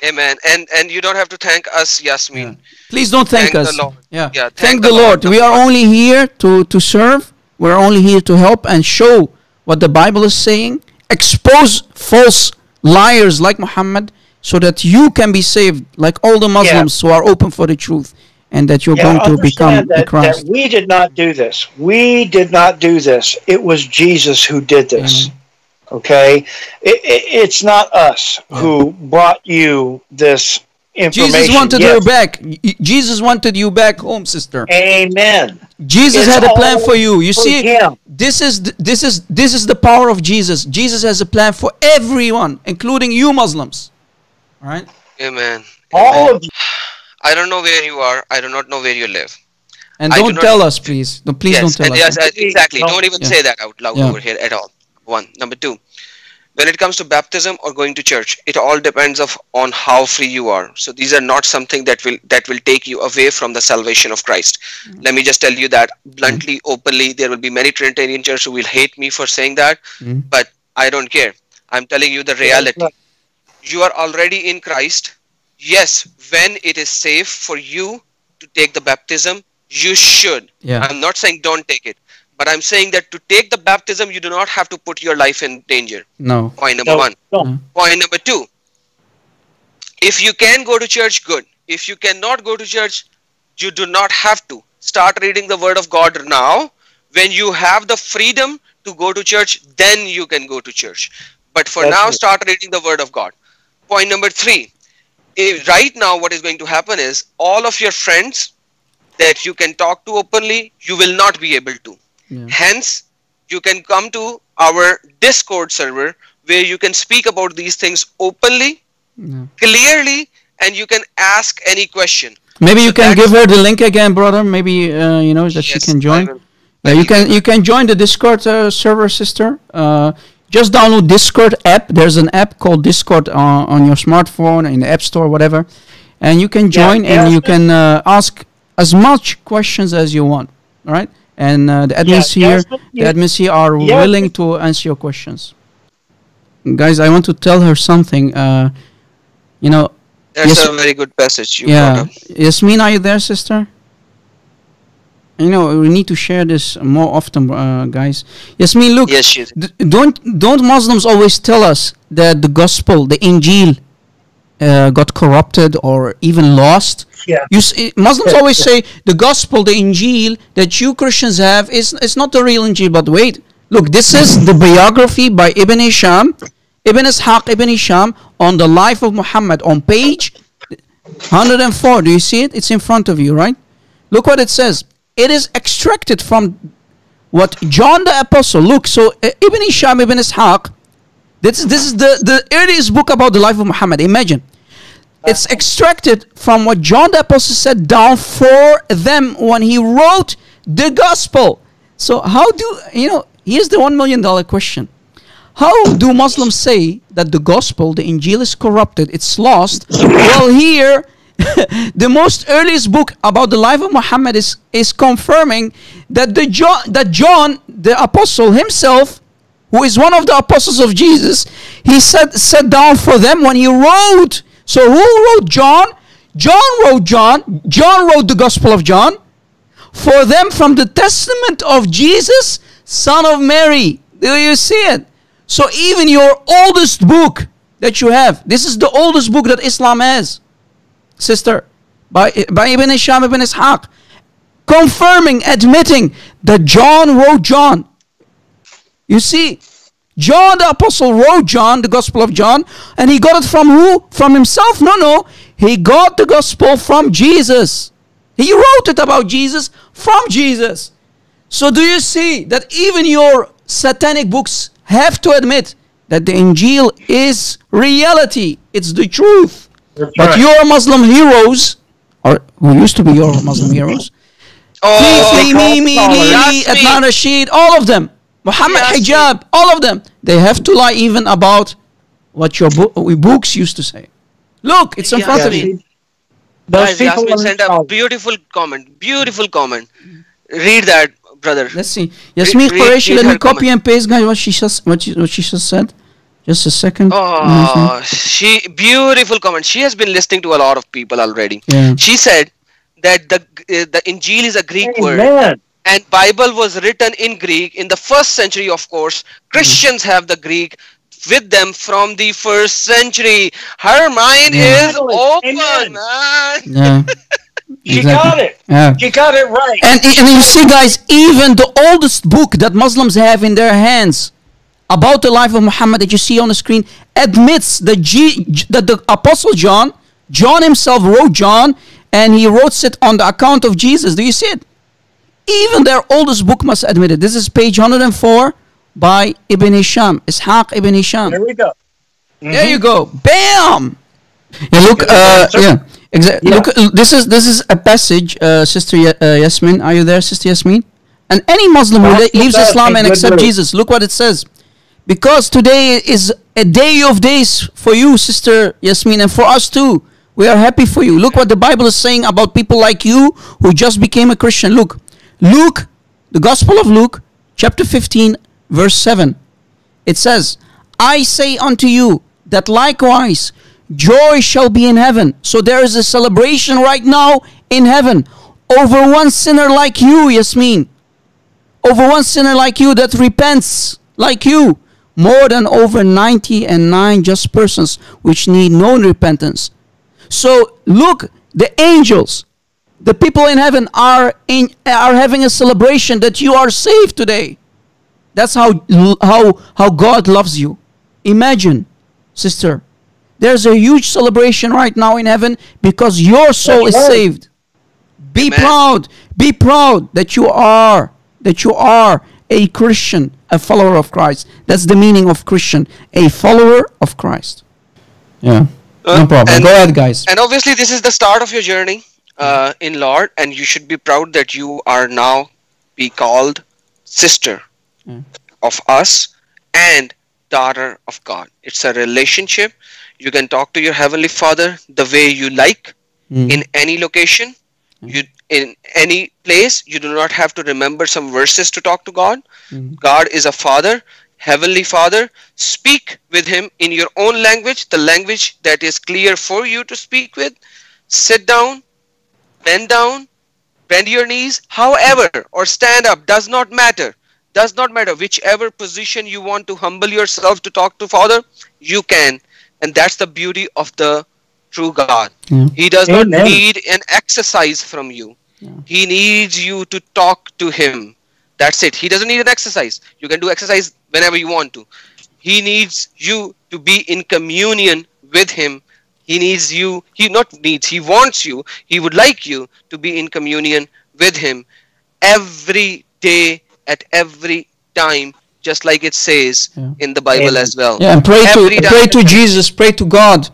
Amen. And and you don't have to thank us, Yasmin. please don't thank, Thank the us Lord. yeah, Yeah, thank, thank the, the lord, Lord. we are only here to to serve we're only here to help and show what the bible is saying expose false liars like muhammad so that you can be saved like all the muslims who are open for the truth and that you're Yeah, going to become that, Christ. that we did not do this. We did not do this. It was Jesus who did this. Okay, it, it, it's not us who brought you this information. Jesus wanted Yes. her back. Jesus wanted you back home, sister. Amen. Jesus It's had a plan for you. You for see, him. this is this is this is the power of Jesus. Jesus has a plan for everyone, including you Muslims. All right? Amen. All Amen. of you. I don't know where you are. I do not know where you live. And I do don't not- tell us, please. No, please yes, don't tell and us. yes, exactly. No. Don't even Yeah. say that out loud Yeah. over here at all. One. Number two. When it comes to baptism or going to church, it all depends of on how free you are. So these are not something that will that will take you away from the salvation of Christ. Let me just tell you that bluntly, openly. There will be many Trinitarian churches who will hate me for saying that, Mm. but I don't care. I'm telling you the reality. You are already in Christ. Yes, when it is safe for you to take the baptism, you should. Yeah. I'm not saying don't take it, but I'm saying that to take the baptism, you do not have to put your life in danger. No. Point number No, one. no. Mm. Point number two. If you can go to church, good. If you cannot go to church, you do not have to. Start reading the Word of God now. When you have the freedom to go to church, then you can go to church. But for That's now, it. start reading the Word of God. Point number three. If right now, what is going to happen is all of your friends that you can talk to openly, you will not be able to. Yeah. Hence, you can come to our Discord server where you can speak about these things openly, Yeah. clearly, and you can ask any question. Maybe you So can give her the link again, brother. Maybe uh, you know that she can join. Yeah, you can you can join the Discord uh, server, sister. Uh, just download Discord app. There's an app called Discord on, on your smartphone in the App Store, whatever, and you can join and you can uh, ask as much questions as you want. All right, and uh, the admins Yeah, here, the you- admins here are yes. willing to answer your questions. Guys, I want to tell her something. Uh, you know, That's Yes. a very good passage you yeah, up. Yasmin, are you there, sister? You know, we need to share this more often, uh, guys. Yasmin, look, Yes, she d- don't don't Muslims always tell us that the gospel, the Injil, uh, got corrupted or even lost? Yeah. You see, Muslims always say the gospel, the Injil that you Christians have is it's not the real Injil. But wait, look, this is the biography by Ibn Hisham, Ibn Ishaq Ibn Hisham on the life of Muhammad on page 104. Do you see it? It's in front of you, right? Look what it says. It is extracted from what John the Apostle. Look, so uh, Ibn Hisham Ibn Ishaq. This is this is the the earliest book about the life of Muhammad. Imagine. It's extracted from what John the Apostle said down for them when he wrote the gospel. So how do you know? Here's the one million dollar question. How do Muslims say that the gospel, the Injil, is corrupted? It's lost. well, here, the most earliest book about the life of Muhammad is is confirming that the John, that John, the apostle himself, who is one of the apostles of Jesus, he said sat down for them when he wrote. So who wrote John? John wrote John. John wrote the Gospel of John for them from the testament of Jesus, son of Mary. Do you see it? So even your oldest book that you have, this is the oldest book that Islam has, sister, by, by Ibn Hisham ibn Ishaq, confirming, admitting that John wrote John. You see, John the Apostle wrote John, the Gospel of John, and he got it from who? From himself? No, no. He got the Gospel from Jesus. He wrote it about Jesus from Jesus. So do you see that even your satanic books have to admit that the Injil is reality? It's the truth. That's But right. your Muslim heroes, or who used to be your Muslim heroes, Oh, Fifi, Mimi, Lili, Yasmin. Adnan Rashid, all of them, Muhammad Yasmin. Hijab, all of them, they have to lie even about what your bo- books used to say. Look, it's in front of you. Those Guys, people Yasmin sent a beautiful comment. Beautiful comment. Read that, brother. Let's see. Yasmin read- Qureshi, read let me copy comment. and paste, guys, what she just, what, she, what she just said. Just a second. Oh, she beautiful comment. She has been listening to a lot of people already. Yeah. She said that the uh, the Injil is a Greek word Amen. And Bible was written in Greek in the first century. Of course, Christians hmm. have the Greek with them from the first century. Her mind Yeah. Hmm. is open, Amen. man. Yeah. She Exactly. got it. Yeah. She got it right. And, and you see, guys, even the oldest book that Muslims have in their hands about the life of Muhammad that you see on the screen admits that, G, that the Apostle John, John himself wrote John, and he wrote it on the account of Jesus. Do you see it? Even their oldest book must admit it. This is page 104 by Ibn Hisham, Ishaq Ibn Hisham. there we go. There you go. Bam. Yeah, look. Uh, yeah, exactly. Yeah. Look, uh, this is this is a passage, uh, Sister Ye- uh, Yasmin. Are you there, Sister Yasmin? And any Muslim who leaves Islam and accepts. Jesus, look what it says. Because today is a day of days for you, Sister Yasmin, and for us too. We are happy for you. Look what the Bible is saying about people like you who just became a Christian. Look, Luke, the Gospel of Luke, chapter 15, verse 7. It says, I say unto you that likewise joy shall be in heaven. So there is a celebration right now in heaven over one sinner like you, Yasmin. Over one sinner like you that repents like you. More than over 90 and 9 just persons which need no repentance. So look, the angels, the people in heaven are in, are having a celebration that you are saved today. That's how how how God loves you. Imagine, sister, there's a huge celebration right now in heaven because your soul That's is right. saved. Be Amen. proud. Be proud that you are that you are a Christian, a follower of Christ. That's the meaning of Christian, a follower of Christ. Yeah. no Uh, problem. and- Go ahead, guys. And obviously, this is the start of your journey uh, in Lord, and you should be proud that you are now be called sister Mm. of us and daughter of God. It's a relationship. You can talk to your heavenly Father the way you like Mm. in any location. You in any place. You do not have to remember some verses to talk to God. Mm. God is a Father, Heavenly Father. Speak with Him in your own language, the language that is clear for you to speak with. Sit down, bend down, bend your knees, however, or stand up, does not matter. Does not matter. Whichever position you want to humble yourself to talk to Father, you can. And that's the beauty of the true God. Yeah. He does not need an exercise from you. He needs you to talk to him. That's it. He doesn't need an exercise. You can do exercise whenever you want to. He needs you to be in communion with him. He needs you, he not needs, he wants you, he would like you to be in communion with him every day at every time, just like it says Yeah. in the Bible Amen. as well. Yeah, and pray to Every pray to Jesus, pray to God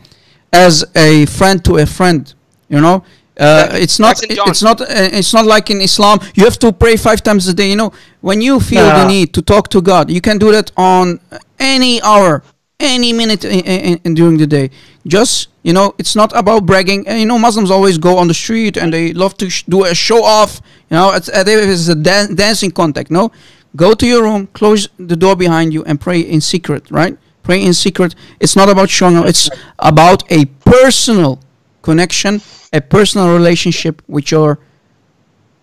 as a friend to a friend. You know, uh, it's not that's in John. it's not uh, it's not like in Islam. You have to pray five times a day. You know, when you feel the need to talk to God, you can do that on any hour, any minute in, in, in during the day. Just you know, it's not about bragging. And, you know, Muslims always go on the street and they love to do a show off. You know, it's, uh, is a dan- dancing contact. No, go to your room, close the door behind you, and pray in secret. Right? Pray in secret. It's not about showing off. It's about a personal connection, a personal relationship with your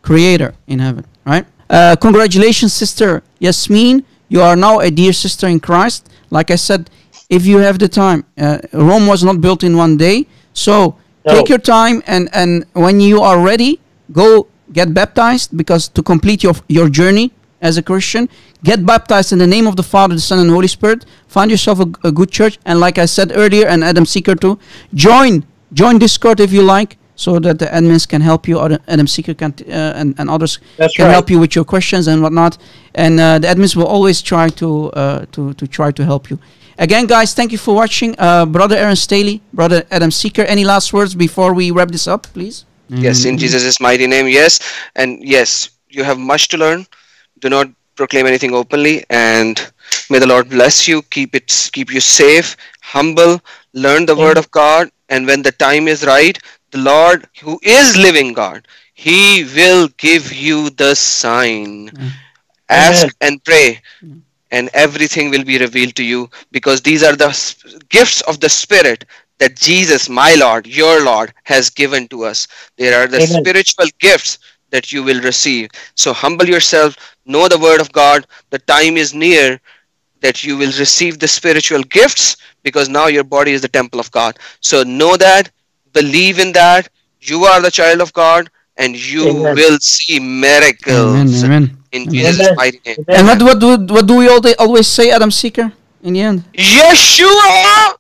creator in heaven right uh, congratulations sister yasmin you are now a dear sister in christ like i said if you have the time. Uh, rome was not built in one day so No. take your time and and when you are ready go get baptized because to complete your your journey as a christian get baptized in the name of the father the son and the holy spirit. Find yourself a, a good church and like i said earlier and adam seeker too. Join join discord if you like so that the admins can help you or adam seeker can t- uh, and, and others That's can right. help you with your questions and whatnot. And uh, the admins will always try to uh, to to try to help you again guys thank you for watching uh, brother aaron staley brother adam seeker any last words before we wrap this up please Yes, in mm-hmm. Jesus' mighty name, yes. And yes, you have much to learn. Do not proclaim anything openly, and may the Lord bless you, keep it, keep you safe, humble, learn the word of God, and when the time is right, the Lord, who is living God, He will give you the sign. Mm. Ask Amen. and pray, mm. And everything will be revealed to you because these are the gifts of the Spirit that Jesus, my Lord, your Lord, has given to us. There are the Amen. spiritual gifts that you will receive. So humble yourself, know the Word of God. The time is near that you will receive the spiritual gifts because now your body is the temple of God. So know that, believe in that. You are the child of God, and you Amen. will see miracles Amen. Amen. in Jesus' Amen. mighty name. And what what do, what do we all always say, Adam Seeker? In the end. Yeshua!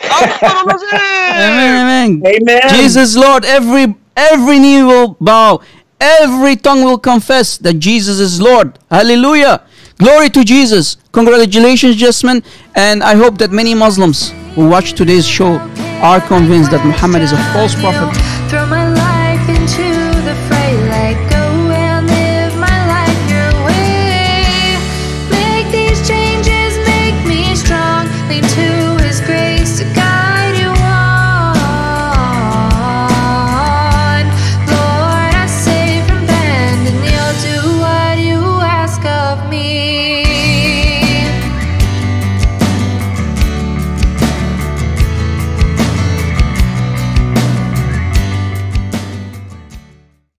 Amen. Amen. Amen. Jesus Lord, every every knee will bow, every tongue will confess that Jesus is Lord. Hallelujah. Glory to Jesus. Congratulations, Jasmine. And I hope that many Muslims who watch today's show are convinced that Muhammad is a false prophet